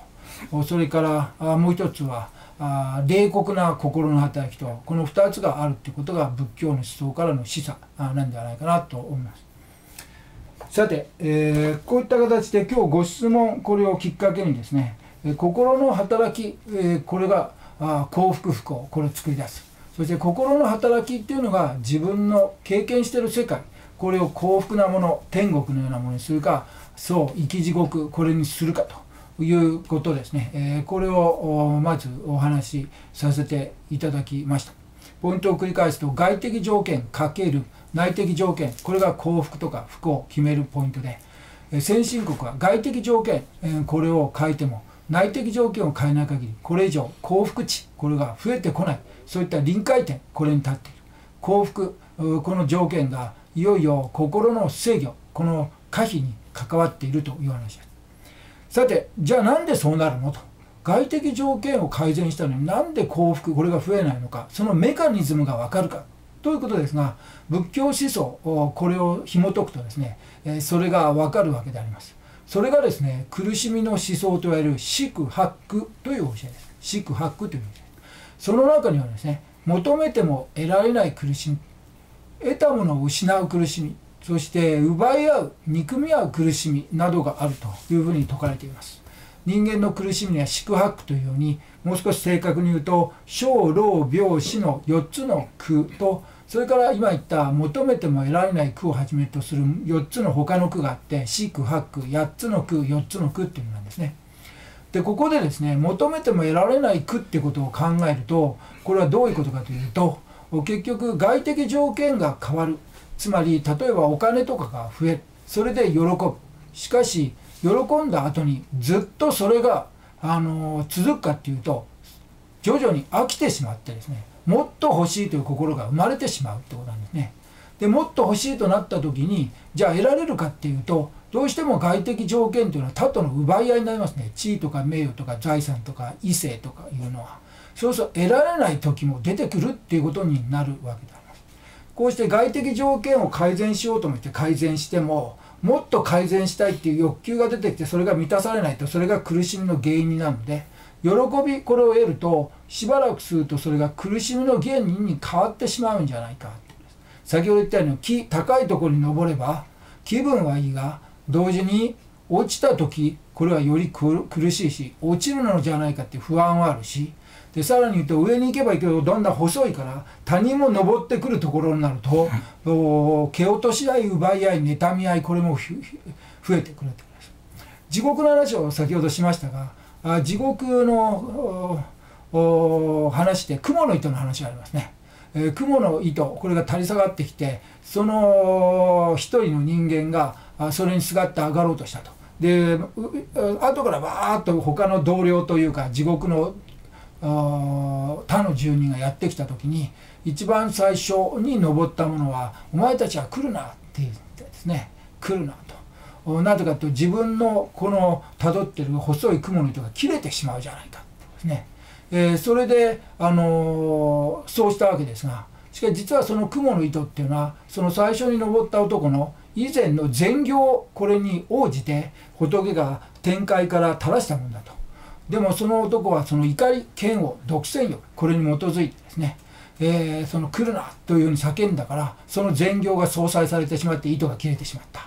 それからもう一つはあ冷酷な心の働きとこの2つがあるということが仏教の思想からの示唆なんではないかなと思います。さて、えー、こういった形で今日ご質問これをきっかけにですね心の働き、え、これがあ幸福不幸これを作り出すそして心の働きっていうのが自分の経験してる世界これを幸福なもの天国のようなものにするかそう生き地獄これにするかということですね、え、これをまずお話しさせていただきました。ポイントを繰り返すと外的条件×内的条件これが幸福とか不幸を決めるポイントで先進国は外的条件これを変えても内的条件を変えない限りこれ以上幸福値これが増えてこない。そういった臨界点これに立っている。幸福この条件がいよいよ心の制御この可否に関わっているという話です。さてじゃあなんでそうなるのと。外的条件を改善したのになんで幸福これが増えないのか。そのメカニズムがわかるか。ということですが仏教思想これを紐解くとですねそれがわかるわけであります。それがですね苦しみの思想といわれる四苦八苦という教えです。四苦八苦という教えその中にはですね求めても得られない苦しみ得たものを失う苦しみそして奪い合う憎み合う苦しみなどがあるというふうに説かれています。人間の苦しみには宿泊というようにもう少し正確に言うと小老病死の4つの苦とそれから今言った求めても得られない苦をはじめとする4つの他の苦があって四苦八苦8つの苦4つの苦っていうのなんですね。でここでですね求めても得られない苦ってことを考えるとこれはどういうことかというと結局外的条件が変わる。つまり例えばお金とかが増えるそれで喜ぶ。しかし喜んだ後にずっとそれがあの続くかっていうと徐々に飽きてしまってですねもっと欲しいという心が生まれてしまうってことなんですね。でもっと欲しいとなった時にじゃあ得られるかっていうとどうしても外的条件というのは他との奪い合いになりますね。地位とか名誉とか財産とか異性とかいうのは。そうすると得られない時も出てくるっていうことになるわけだ。こうして外的条件を改善しようと思って改善してももっと改善したいっていう欲求が出てきてそれが満たされないとそれが苦しみの原因になるので喜びこれを得るとしばらくするとそれが苦しみの原因に変わってしまうんじゃないか先ほど言ったように木高いところに登れば気分はいいが同時に落ちた時これはより苦しいし落ちるのじゃないかって不安はあるしでさらに言うと上に行けば行くほどだんだん細いから谷も登ってくるところになると、うん、蹴落とし合い奪い合い妬み合いこれも増えてくるってことです。地獄の話を先ほどしましたがあ地獄の話で雲の糸の話がありますね、えー、雲の糸これが垂り下がってきてその一人の人間がそれにすがって上がろうとしたと。で後からバーッと他の同僚というか地獄の他の住人がやってきた時に一番最初に登ったものは「お前たちは来るな」って言ってですね「来るな」と。なぜかと自分のこの辿ってる細い雲の糸が切れてしまうじゃないかですね。えー、それで、あのー、そうしたわけですがしかし実はその雲の糸っていうのはその最初に登った男の以前の善行これに応じて仏が天界から垂らしたものだとでもその男はその怒り嫌悪独占欲これに基づいてですね、えー、その来るなというように叫んだからその善行が相殺されてしまって糸が切れてしまった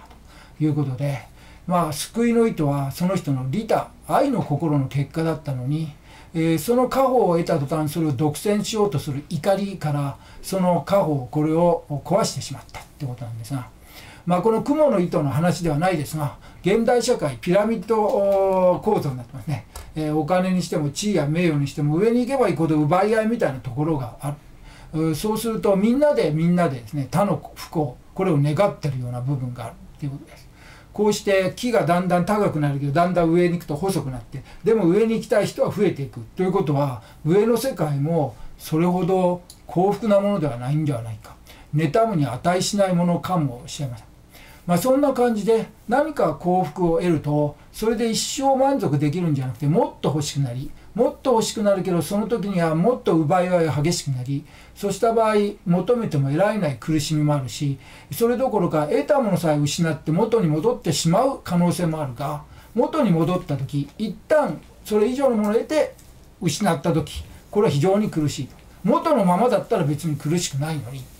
ということでまあ救いの糸はその人の利他愛の心の結果だったのに、えー、その家宝を得た途端それを独占しようとする怒りからその家宝これを壊してしまったってことなんですが。まあ、この雲の糸の話ではないですが現代社会ピラミッド構造になってますね、えー、お金にしても地位や名誉にしても上に行けば行くほど奪い合いみたいなところがある。そうするとみんなでみんなでですね他の不幸これを願ってるような部分があるということです。こうして木がだんだん高くなるけどだんだん上に行くと細くなってでも上に行きたい人は増えていくということは上の世界もそれほど幸福なものではないんではないか。妬むに値しないものかもしれません。まあ、そんな感じで何か幸福を得るとそれで一生満足できるんじゃなくてもっと欲しくなりもっと欲しくなるけどその時にはもっと奪い合いが激しくなりそうした場合求めても得られない苦しみもあるしそれどころか得たものさえ失って元に戻ってしまう可能性もあるが元に戻った時一旦それ以上のものを得て失った時これは非常に苦しい元のままだったら別に苦しくないのに。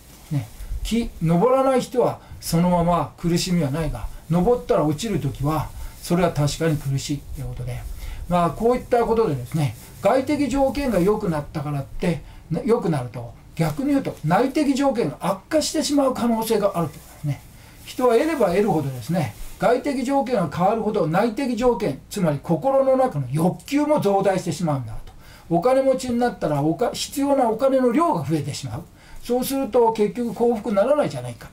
木登らない人はそのまま苦しみはないが登ったら落ちる時はそれは確かに苦しいということで。まあこういったことでですね外的条件が良くなったからって良くなると逆に言うと内的条件が悪化してしまう可能性があるということですね。人は得れば得るほどですね外的条件が変わるほど内的条件つまり心の中の欲求も増大してしまうんだと。お金持ちになったらおか必要なお金の量が増えてしまう。そうすると結局幸福にならないじゃないか。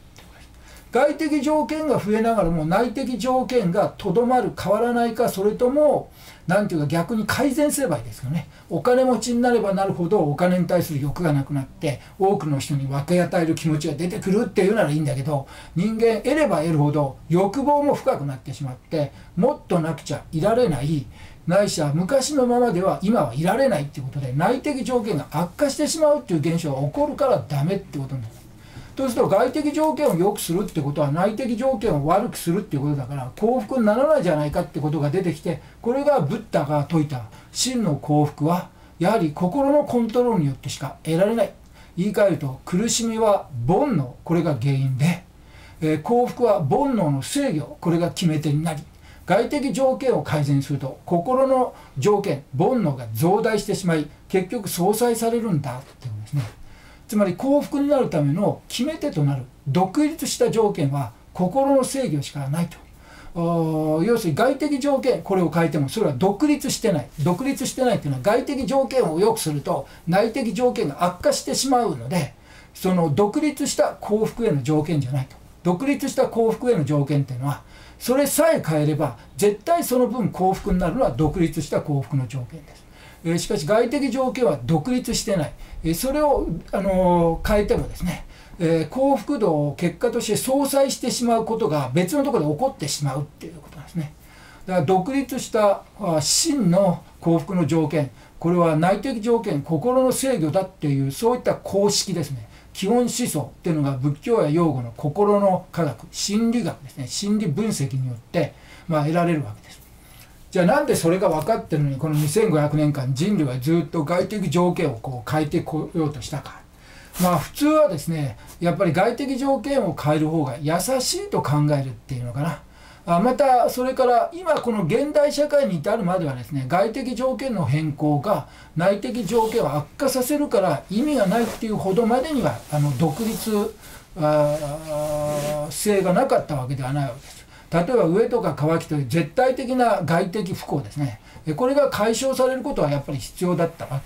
外的条件が増えながらも内的条件がとどまる変わらないかそれとも何ていうか逆に改善すればいいですよね。お金持ちになればなるほどお金に対する欲がなくなって多くの人に分け与える気持ちが出てくるっていうならいいんだけど人間得れば得るほど欲望も深くなってしまってもっとなくちゃいられないないしは昔のままでは今はいられないっていうことで内的条件が悪化してしまうっていう現象が起こるからダメってことになる。そうすると外的条件を良くするってことは内的条件を悪くするっていうことだから幸福にならないじゃないかってことが出てきてこれがブッダが説いた真の幸福はやはり心のコントロールによってしか得られない言い換えると苦しみは煩悩これが原因で、えー、幸福は煩悩の制御これが決め手になり外的条件を改善すると心の条件煩悩が増大してしまい結局相殺されるんだっていうんですね。つまり幸福になるための決め手となる独立した条件は心の制御しかないと。要するに外的条件これを変えてもそれは独立してない独立してないっていうのは外的条件を良くすると内的条件が悪化してしまうのでその独立した幸福への条件じゃないと独立した幸福への条件っていうのはそれさえ変えれば絶対その分幸福になるのは独立した幸福の条件です。えしかし外的条件は独立してない、えそれを、あの変えてもですね、え幸福度を結果として相殺してしまうことが別のところで起こってしまうっていうことなんですね。だから独立した真の幸福の条件。これは内的条件心の制御だっていうそういった公式ですね。基本思想っていうのが仏教や用語の心の科学心理学ですね。心理分析によって、まあ、得られるわけです。じゃあなんでそれが分かってるのにこの2500年間人類はずっと外的条件をこう変えてこようとしたか。まあ普通はですねやっぱり外的条件を変える方が優しいと考えるっていうのかな。またそれから今この現代社会に至るまではですね外的条件の変更が内的条件を悪化させるから意味がないっていうほどまでにはあの独立性がなかったわけではないわけです。例えば上とか乾きという絶対的な外的不幸ですね。これが解消されることはやっぱり必要だったわ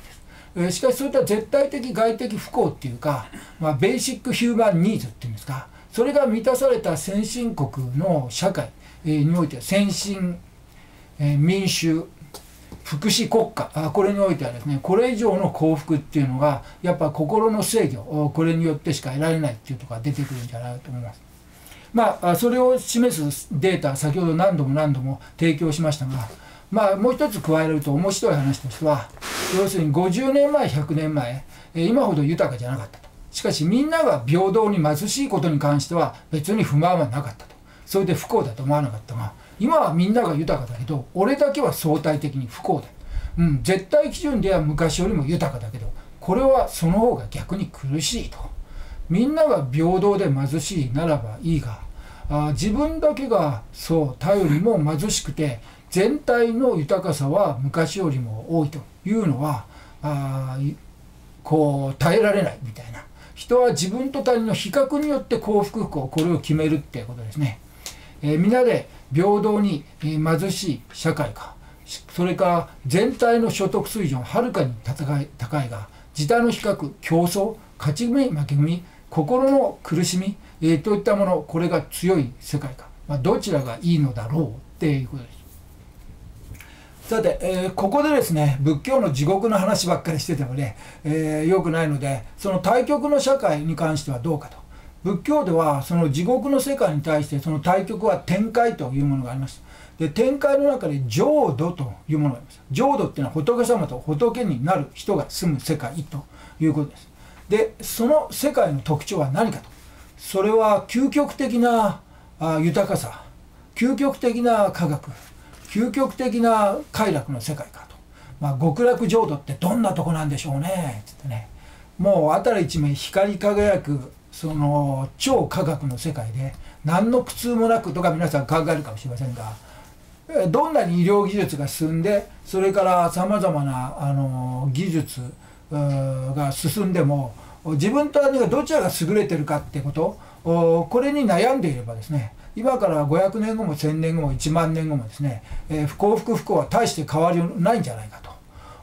けです。しかしそういった絶対的外的不幸っていうか、まあ、ベーシックヒューマンニーズっていうんですか。それが満たされた先進国の社会。においては先進民主福祉国家。これにおいてはですねこれ以上の幸福っていうのがやっぱ心の制御これによってしか得られないっていうところが出てくるんじゃないかと思います。まあ、それを示すデータ先ほど何度も何度も提供しましたが、まあ、もう一つ加えると面白い話としては要するに50年前100年前今ほど豊かじゃなかったと。しかしみんなが平等に貧しいことに関しては別に不満はなかったと。それで不幸だと思わなかったが今はみんなが豊かだけど俺だけは相対的に不幸だ、うん、絶対基準では昔よりも豊かだけどこれはその方が逆に苦しいと。みんなが平等で貧しいならばいいがあ自分だけがそう頼りも貧しくて全体の豊かさは昔よりも多いというのはあこう耐えられないみたいな。人は自分と他人の比較によって幸福不幸これを決めるっていうことですね、え、皆で平等に貧しい社会かそれから全体の所得水準はるかに高い高いが自他の比較競争勝ち組負け組心の苦しみ、えー、といったものこれが強い世界か、まあ、どちらがいいのだろうっていうことです。さて、えー、ここでですね仏教の地獄の話ばっかりしててもね、えー、よくないのでその対極の社会に関してはどうかと。仏教ではその地獄の世界に対してその対極は天界というものがあります。で天界の中で浄土というものがあります。浄土っていうのは仏様と仏になる人が住む世界ということです。でその世界の特徴は何かと。それは究極的なあ豊かさ。究極的な科学。究極的な快楽の世界かと、まあ、極楽浄土ってどんなとこなんでしょうね。つってね。もう辺り一面光り輝くその超科学の世界で何の苦痛もなくとか皆さん考えるかもしれませんがどんなに医療技術が進んでそれからさまざまなあの技術が進んでも自分と兄がどちらが優れてるかってことこれに悩んでいればですね今から500年後も1000年後も1万年後もですね、えー、幸福不幸は大して変わりないんじゃないか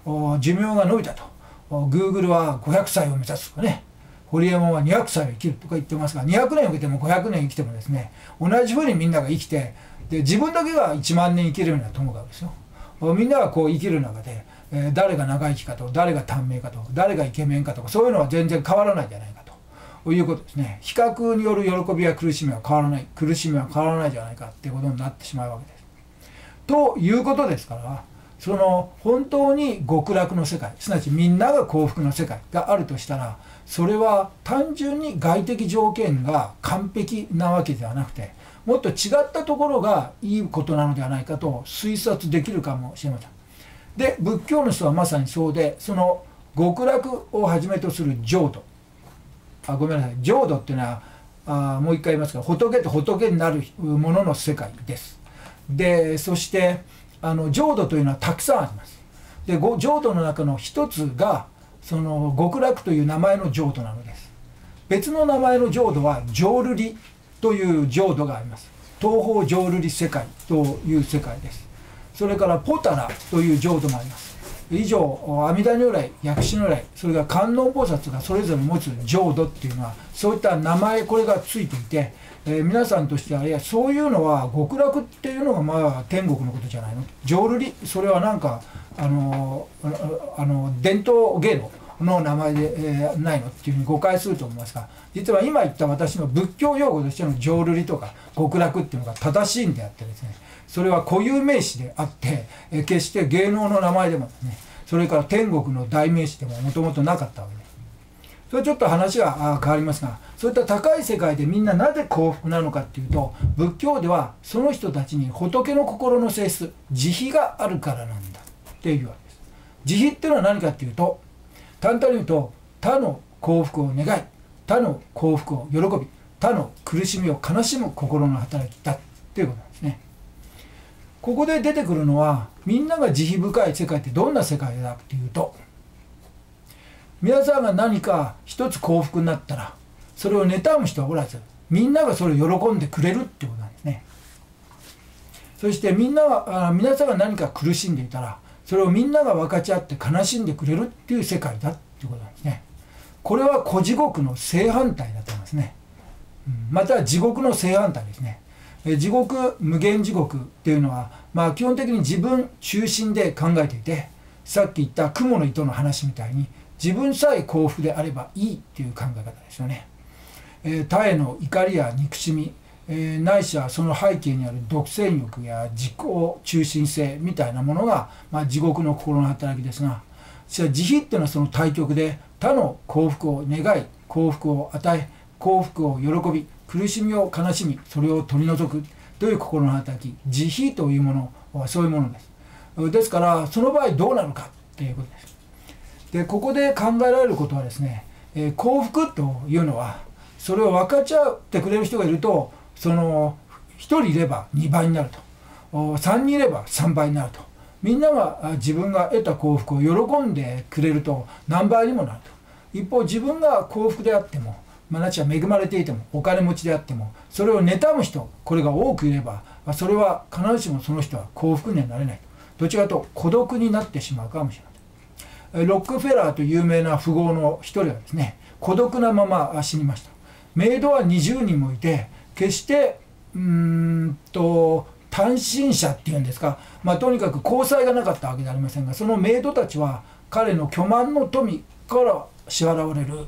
と。寿命が伸びたと。グーグルは500歳を目指すとかね。堀山は200歳を生きるとか言ってますが200年受けても500年生きてもですね同じふうにみんなが生きてで自分だけが1万年生きるようなともかくですよ。みんながこう生きる中で、えー、誰が長生きかと誰が短命かと誰がイケメンかとかそういうのは全然変わらないじゃないかと。いうことですね。比較による喜びや苦しみは変わらない苦しみは変わらないじゃないかっていうことになってしまうわけです。ということですからその本当に極楽の世界すなわちみんなが幸福の世界があるとしたらそれは単純に外的条件が完璧なわけではなくてもっと違ったところがいいことなのではないかと推察できるかもしれません。で仏教の人はまさにそうでその極楽をはじめとする浄土。あごめんなさい。浄土っていうのはあもう一回言いますが仏と仏になるものの世界です。でそしてあの浄土というのはたくさんあります。で浄土の中の一つがその極楽という名前の浄土なのです。別の名前の浄土は浄瑠璃という浄土があります。東方浄瑠璃世界という世界です。それからポタラという浄土もあります。以上阿弥陀如来薬師如来それから観音菩薩がそれぞれ持つ浄土っていうのはそういった名前これがついていて、えー、皆さんとしてはいやそういうのは極楽っていうのがまあ天国のことじゃないの。浄瑠璃それはなんかあのあの伝統芸能の名前で、えー、ないのっていうふうに誤解すると思いますが実は今言った私の仏教用語としての浄瑠璃とか極楽っていうのが正しいんであってですねそれは固有名詞であって、え決して芸能の名前でもねそれから天国の代名詞でももともとなかったわけですそれちょっと話が変わりますがそういった高い世界でみんななぜ幸福なのかっていうと仏教ではその人たちに仏の心の性質慈悲があるからなんだっていうわけです。慈悲っていうのは何かっていうと簡単に言うと他の幸福を願い他の幸福を喜び他の苦しみを悲しむ心の働きだっていうことです。ここで出てくるのはみんなが慈悲深い世界ってどんな世界だっていうと皆さんが何か一つ幸福になったらそれを妬む人はおらずみんながそれを喜んでくれるってことなんですね。そしてみんながあ皆さんが何か苦しんでいたらそれをみんなが分かち合って悲しんでくれるっていう世界だってことなんですね。これは古地獄の正反対だと思いますね、うん、また地獄の正反対ですね。え地獄無限地獄っていうのは、まあ、基本的に自分中心で考えていてさっき言った雲の糸の話みたいに自分さえ幸福であればいいっていう考え方ですよね。えー、他への怒りや憎しみ、えー、ないしはその背景にある独占欲や自己中心性みたいなものが、まあ、地獄の心の働きですが慈悲っていうのはその対極で他の幸福を願い幸福を与え幸福を喜び苦しみを悲しみそれを取り除くという心の働き慈悲というものはそういうものです。ですからその場合どうなるかっていうことです。でここで考えられることはですね、えー、幸福というのはそれを分かち合ってくれる人がいるとその1人いれば2倍になると。3人いれば3倍になると。みんなが自分が得た幸福を喜んでくれると何倍にもなると。一方自分が幸福であってもまあ、なちは恵まれていてもお金持ちであってもそれを妬む人これが多くいればそれは必ずしもその人は幸福にはなれないどちらかと孤独になってしまうかもしれないロックフェラーという有名な富豪の一人はですね孤独なまま死にました。メイドは20人もいて決してうーんと単身者っていうんですか、まあ、とにかく交際がなかったわけではありませんがそのメイドたちは彼の巨万の富から支払われる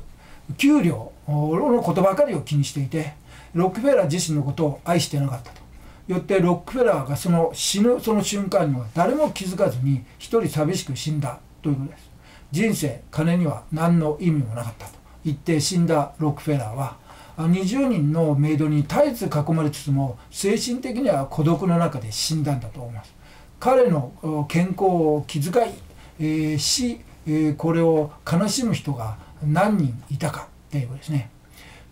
給料のことばかりを気にしていてロックフェラー自身のことを愛してなかったと。よってロックフェラーがその死ぬその瞬間には誰も気づかずに一人寂しく死んだということです。人生金には何の意味もなかったと。言って死んだロックフェラーは20人のメイドに絶えず囲まれつつも精神的には孤独の中で死んだんだと思います。彼の健康を気遣い、えー、死、えー、これを悲しむ人が何人いたか。っていうことですね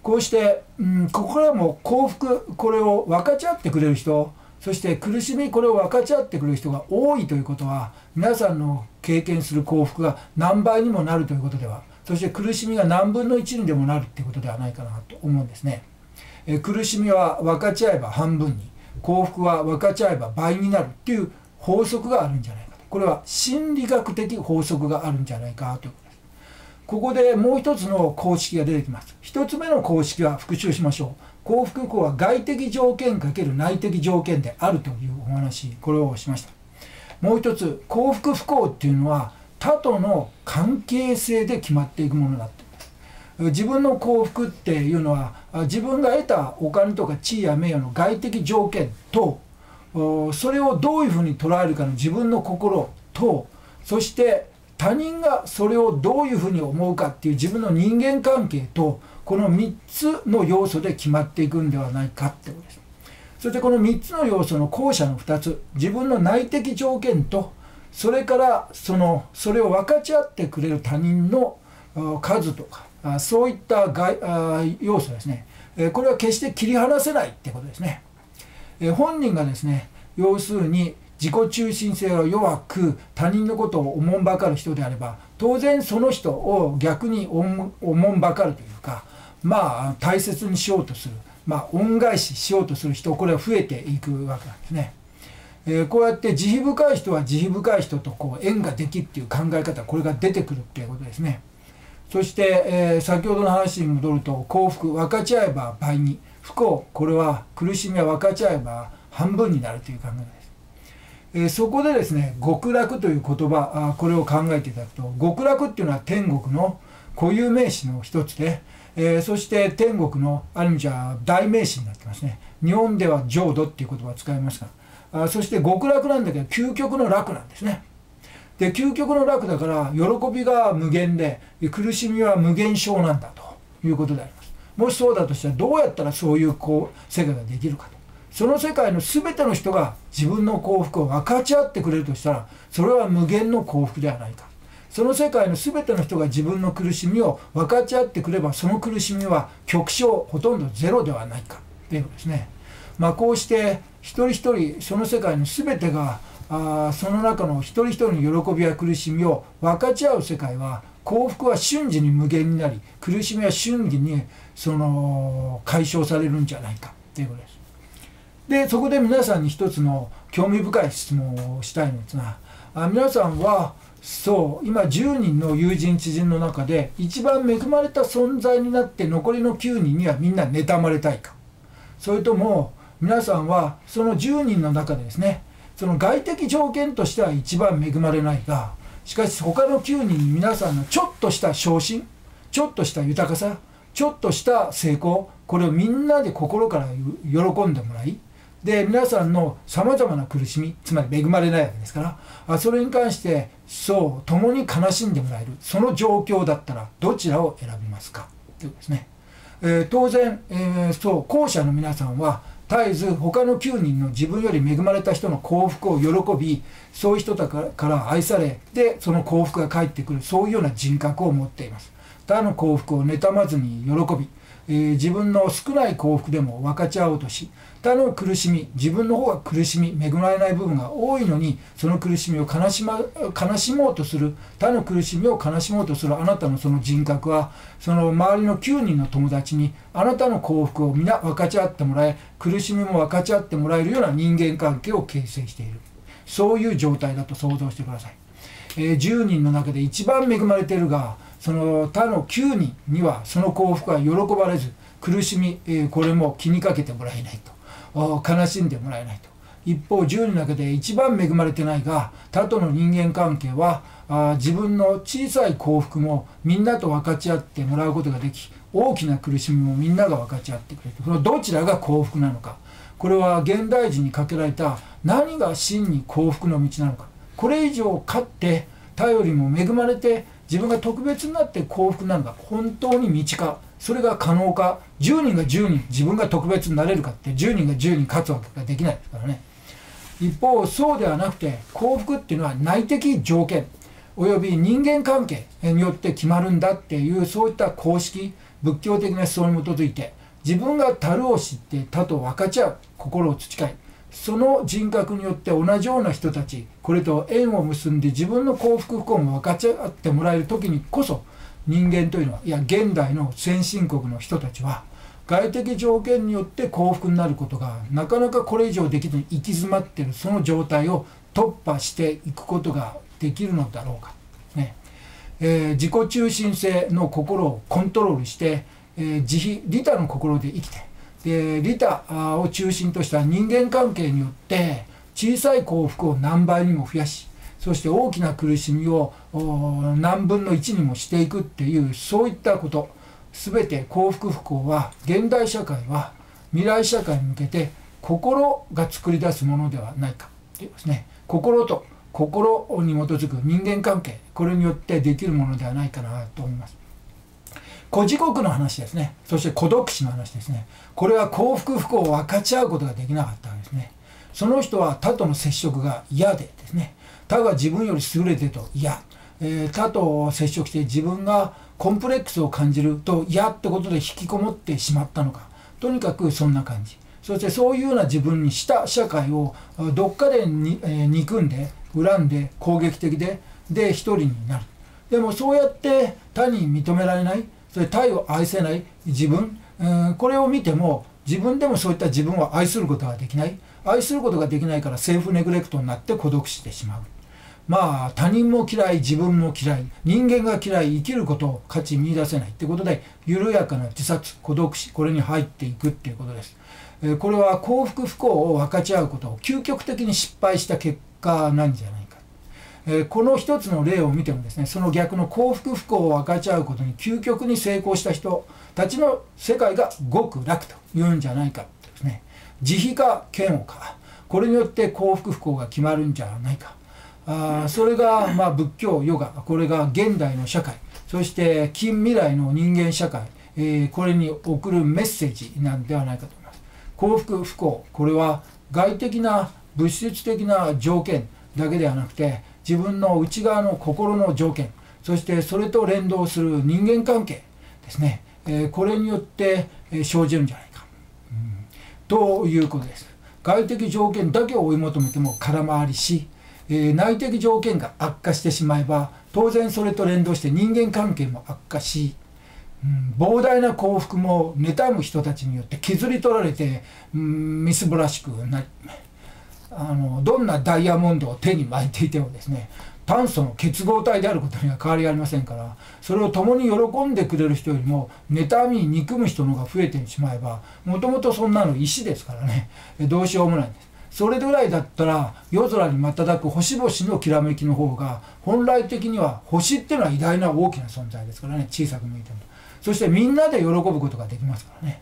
こうして、うん、ここからも幸福これを分かち合ってくれる人そして苦しみこれを分かち合ってくれる人が多いということは皆さんの経験する幸福が何倍にもなるということではそして苦しみが何分の1にでもなるっていうことではないかなと思うんですね。え苦しみは分かち合えば半分に幸福は分かち合えば倍になるっていう法則があるんじゃないかとこれは心理学的法則があるんじゃないかとここでもう一つの公式が出てきます。一つ目の公式は復習しましょう。幸福項は外的条件×内的条件であるというお話これをしました。もう一つ幸福不幸っていうのは他との関係性で決まっていくものだって。自分の幸福っていうのは自分が得たお金とか地位や名誉の外的条件とそれをどういうふうに捉えるかの自分の心とそして他人がそれをどういうふうに思うかっていう自分の人間関係とこの3つの要素で決まっていくんではないかってことです。そしてこの3つの要素の後者の2つ自分の内的条件とそれからそのそれを分かち合ってくれる他人の数とかそういった要素ですね。これは決して切り離せないってことですね。本人がですね要するに自己中心性が弱く他人のことをおもんばかる人であれば当然その人を逆におもんばかるというかまあ大切にしようとする、まあ、恩返ししようとする人これは増えていくわけなんですね。えー、こうやって慈悲深い人は慈悲深い人とこう縁ができっていう考え方これが出てくるっていうことですね。そして、えー、先ほどの話に戻ると幸福分かち合えば倍に不幸これは苦しみは分かち合えば半分になるという考えです。えー、そこでですね極楽という言葉あこれを考えていただくと極楽っていうのは天国の固有名詞の一つで、えー、そして天国のある意味じゃ代名詞になってますね。日本では浄土っていう言葉を使いますがあそして極楽なんだけど究極の楽なんですね。で究極の楽だから喜びが無限で苦しみは無限小なんだということであります。もしそうだとしたらどうやったらそういうこう世界ができるかと。その世界の全ての人が自分の幸福を分かち合ってくれるとしたらそれは無限の幸福ではないかその世界の全ての人が自分の苦しみを分かち合ってくればその苦しみは極小ほとんどゼロではないかということですね。まあ、こうして一人一人その世界の全てがあその中の一人一人の喜びや苦しみを分かち合う世界は幸福は瞬時に無限になり苦しみは瞬時にその解消されるんじゃないかということです。でそこで皆さんに一つの興味深い質問をしたいのですがあ皆さんはそう今10人の友人知人の中で一番恵まれた存在になって残りの9人にはみんな妬まれたいか。それとも皆さんはその10人の中でですねその外的条件としては一番恵まれないがしかし他の9人に皆さんのちょっとした昇進ちょっとした豊かさちょっとした成功これをみんなで心から喜んでもらいで皆さんのさまざまな苦しみつまり恵まれないわけですからあそれに関してそう共に悲しんでもらえるその状況だったらどちらを選びますか？ということですね。えー、当然、えー、そう後者の皆さんは絶えず他の9人の自分より恵まれた人の幸福を喜びそういう人だから愛されでその幸福が返ってくるそういうような人格を持っています他の幸福を妬まずに喜びえー、自分の少ない幸福でも分かち合おうとし他の苦しみ自分の方が苦しみ恵まれない部分が多いのにその苦しみを悲し,、ま、悲しもうとする他の苦しみを悲しもうとするあなたのその人格はその周りの9人の友達にあなたの幸福を皆分かち合ってもらえ苦しみも分かち合ってもらえるような人間関係を形成しているそういう状態だと想像してください。えー、10人の中で一番恵まれているがその他の9人にはその幸福は喜ばれず苦しみ、えこれも気にかけてもらえないと悲しんでもらえないと。一方10人の中で一番恵まれてないが他との人間関係はあ自分の小さい幸福もみんなと分かち合ってもらうことができ大きな苦しみもみんなが分かち合ってくれる。そのどちらが幸福なのか。これは現代人にかけられた何が真に幸福の道なのか。これ以上勝って頼りも恵まれて自分が特別になって幸福なのか本当に道か。それが可能か10人が10人自分が特別になれるかって10人が10人勝つわけができないですからね。一方そうではなくて幸福っていうのは内的条件および人間関係によって決まるんだっていうそういった公式仏教的な思想に基づいて自分が樽を知って他と分かち合う心を培いその人格によって同じような人たちこれと縁を結んで自分の幸福不幸も分かち合ってもらえる時にこそ人間というのはいや現代の先進国の人たちは外的条件によって幸福になることがなかなかこれ以上できずに行き詰まってるその状態を突破していくことができるのだろうか。ねえー、自己中心性の心をコントロールして、えー、自費利他の心で生きてで利他を中心とした人間関係によって小さい幸福を何倍にも増やしそして大きな苦しみを何分の1にもしていくっていうそういったこと。全て幸福不幸は現代社会は未来社会に向けて心が作り出すものではないか。っていうですね。心と心に基づく人間関係。これによってできるものではないかなと思います。孤児国の話ですね。そして孤独死の話ですね。これは幸福不幸を分かち合うことができなかったわけですね。その人は他との接触が嫌でですね。他が自分より優れてと。嫌、えー、他と接触して自分がコンプレックスを感じると嫌ってことで引きこもってしまったのか。とにかくそんな感じ。そしてそういうような自分にした社会をどっかでに、えー、憎んで恨んで攻撃的でで一人になる。でもそうやって他に認められない。それ他を愛せない自分、うん、これを見ても自分でもそういった自分を愛することができない。愛することができないからセーフネグレクトになって孤独してしまう。まあ他人も嫌い自分も嫌い人間が嫌い生きることを価値見出せないってことで緩やかな自殺孤独死これに入っていくっていうことです、え、これは幸福不幸を分かち合うことを究極的に失敗した結果なんじゃないえこの一つの例を見てもですねその逆の幸福不幸を分かち合うことに究極に成功した人たちの世界が極楽というんじゃないか。慈悲か嫌悪か。これによって幸福不幸が決まるんじゃないか。あそれがまあ仏教ヨガ。これが現代の社会。そして近未来の人間社会、えー、これに送るメッセージなんではないかと思います。幸福不幸。これは外的な物質的な条件だけではなくて自分の内側の心の条件。そしてそれと連動する人間関係ですね、えー、これによって、生じるんじゃない、ということです。外的条件だけを追い求めても空回りし、えー、内的条件が悪化してしまえば当然それと連動して人間関係も悪化し、うん、膨大な幸福も妬む人たちによって削り取られて、うん、みすぼらしくなりあのどんなダイヤモンドを手に巻いていてもですね炭素の結合体であることには変わりありませんからそれを共に喜んでくれる人よりも妬みに憎む人の方が増えてしまえばもともとそんなの石ですからねどうしようもないんです。それぐらいだったら夜空に瞬く星々のきらめきの方が本来的には星っていうのは偉大な大きな存在ですからね小さく見えてもそしてみんなで喜ぶことができますからね。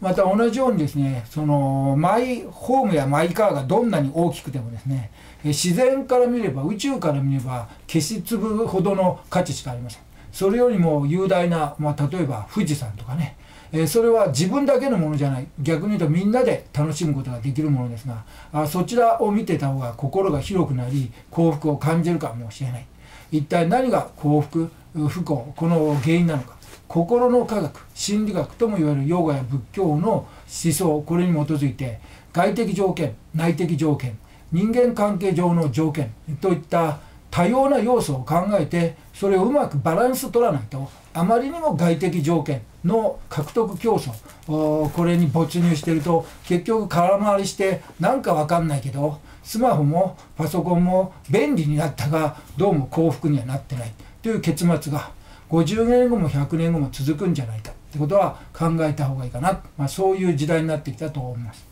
また同じようにですねそのマイホームやマイカーがどんなに大きくてもですね自然から見れば宇宙から見れば消し粒ほどの価値しかありません。それよりも雄大な、まあ、例えば富士山とかね、え、それは自分だけのものじゃない。逆に言うとみんなで楽しむことができるものですがあそちらを見てた方が心が広くなり幸福を感じるかもしれない。一体何が幸福不幸この原因なのか。心の科学心理学ともいわれるヨガや仏教の思想これに基づいて外的条件内的条件人間関係上の条件といった多様な要素を考えてそれをうまくバランス取らないとあまりにも外的条件の獲得競争これに没入してると結局空回りしてなんか分かんないけどスマホもパソコンも便利になったがどうも幸福にはなってない。という結末が50年後も100年後も続くんじゃないかってことは考えた方がいいかな、まあ、そういう時代になってきたと思います。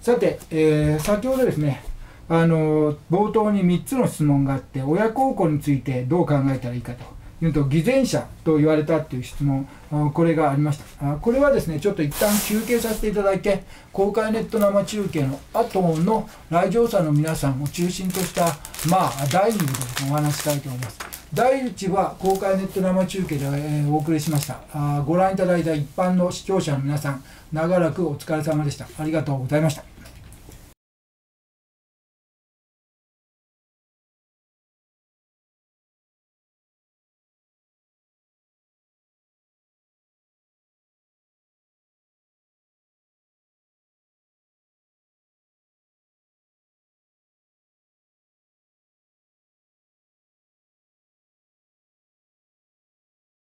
さて、えー、先ほどですねあの冒頭に3つの質問があって親孝行についてどう考えたらいいかと。いうと偽善者と言われたっていう質問これがありました。これはですねちょっと一旦休憩させていただいて公開ネット生中継の後の来場者の皆さんを中心としたまあ第2部でお話したいと思います。第1は公開ネット生中継で、お送りしました。あご覧いただいた一般の視聴者の皆さん長らくお疲れ様でした。ありがとうございました。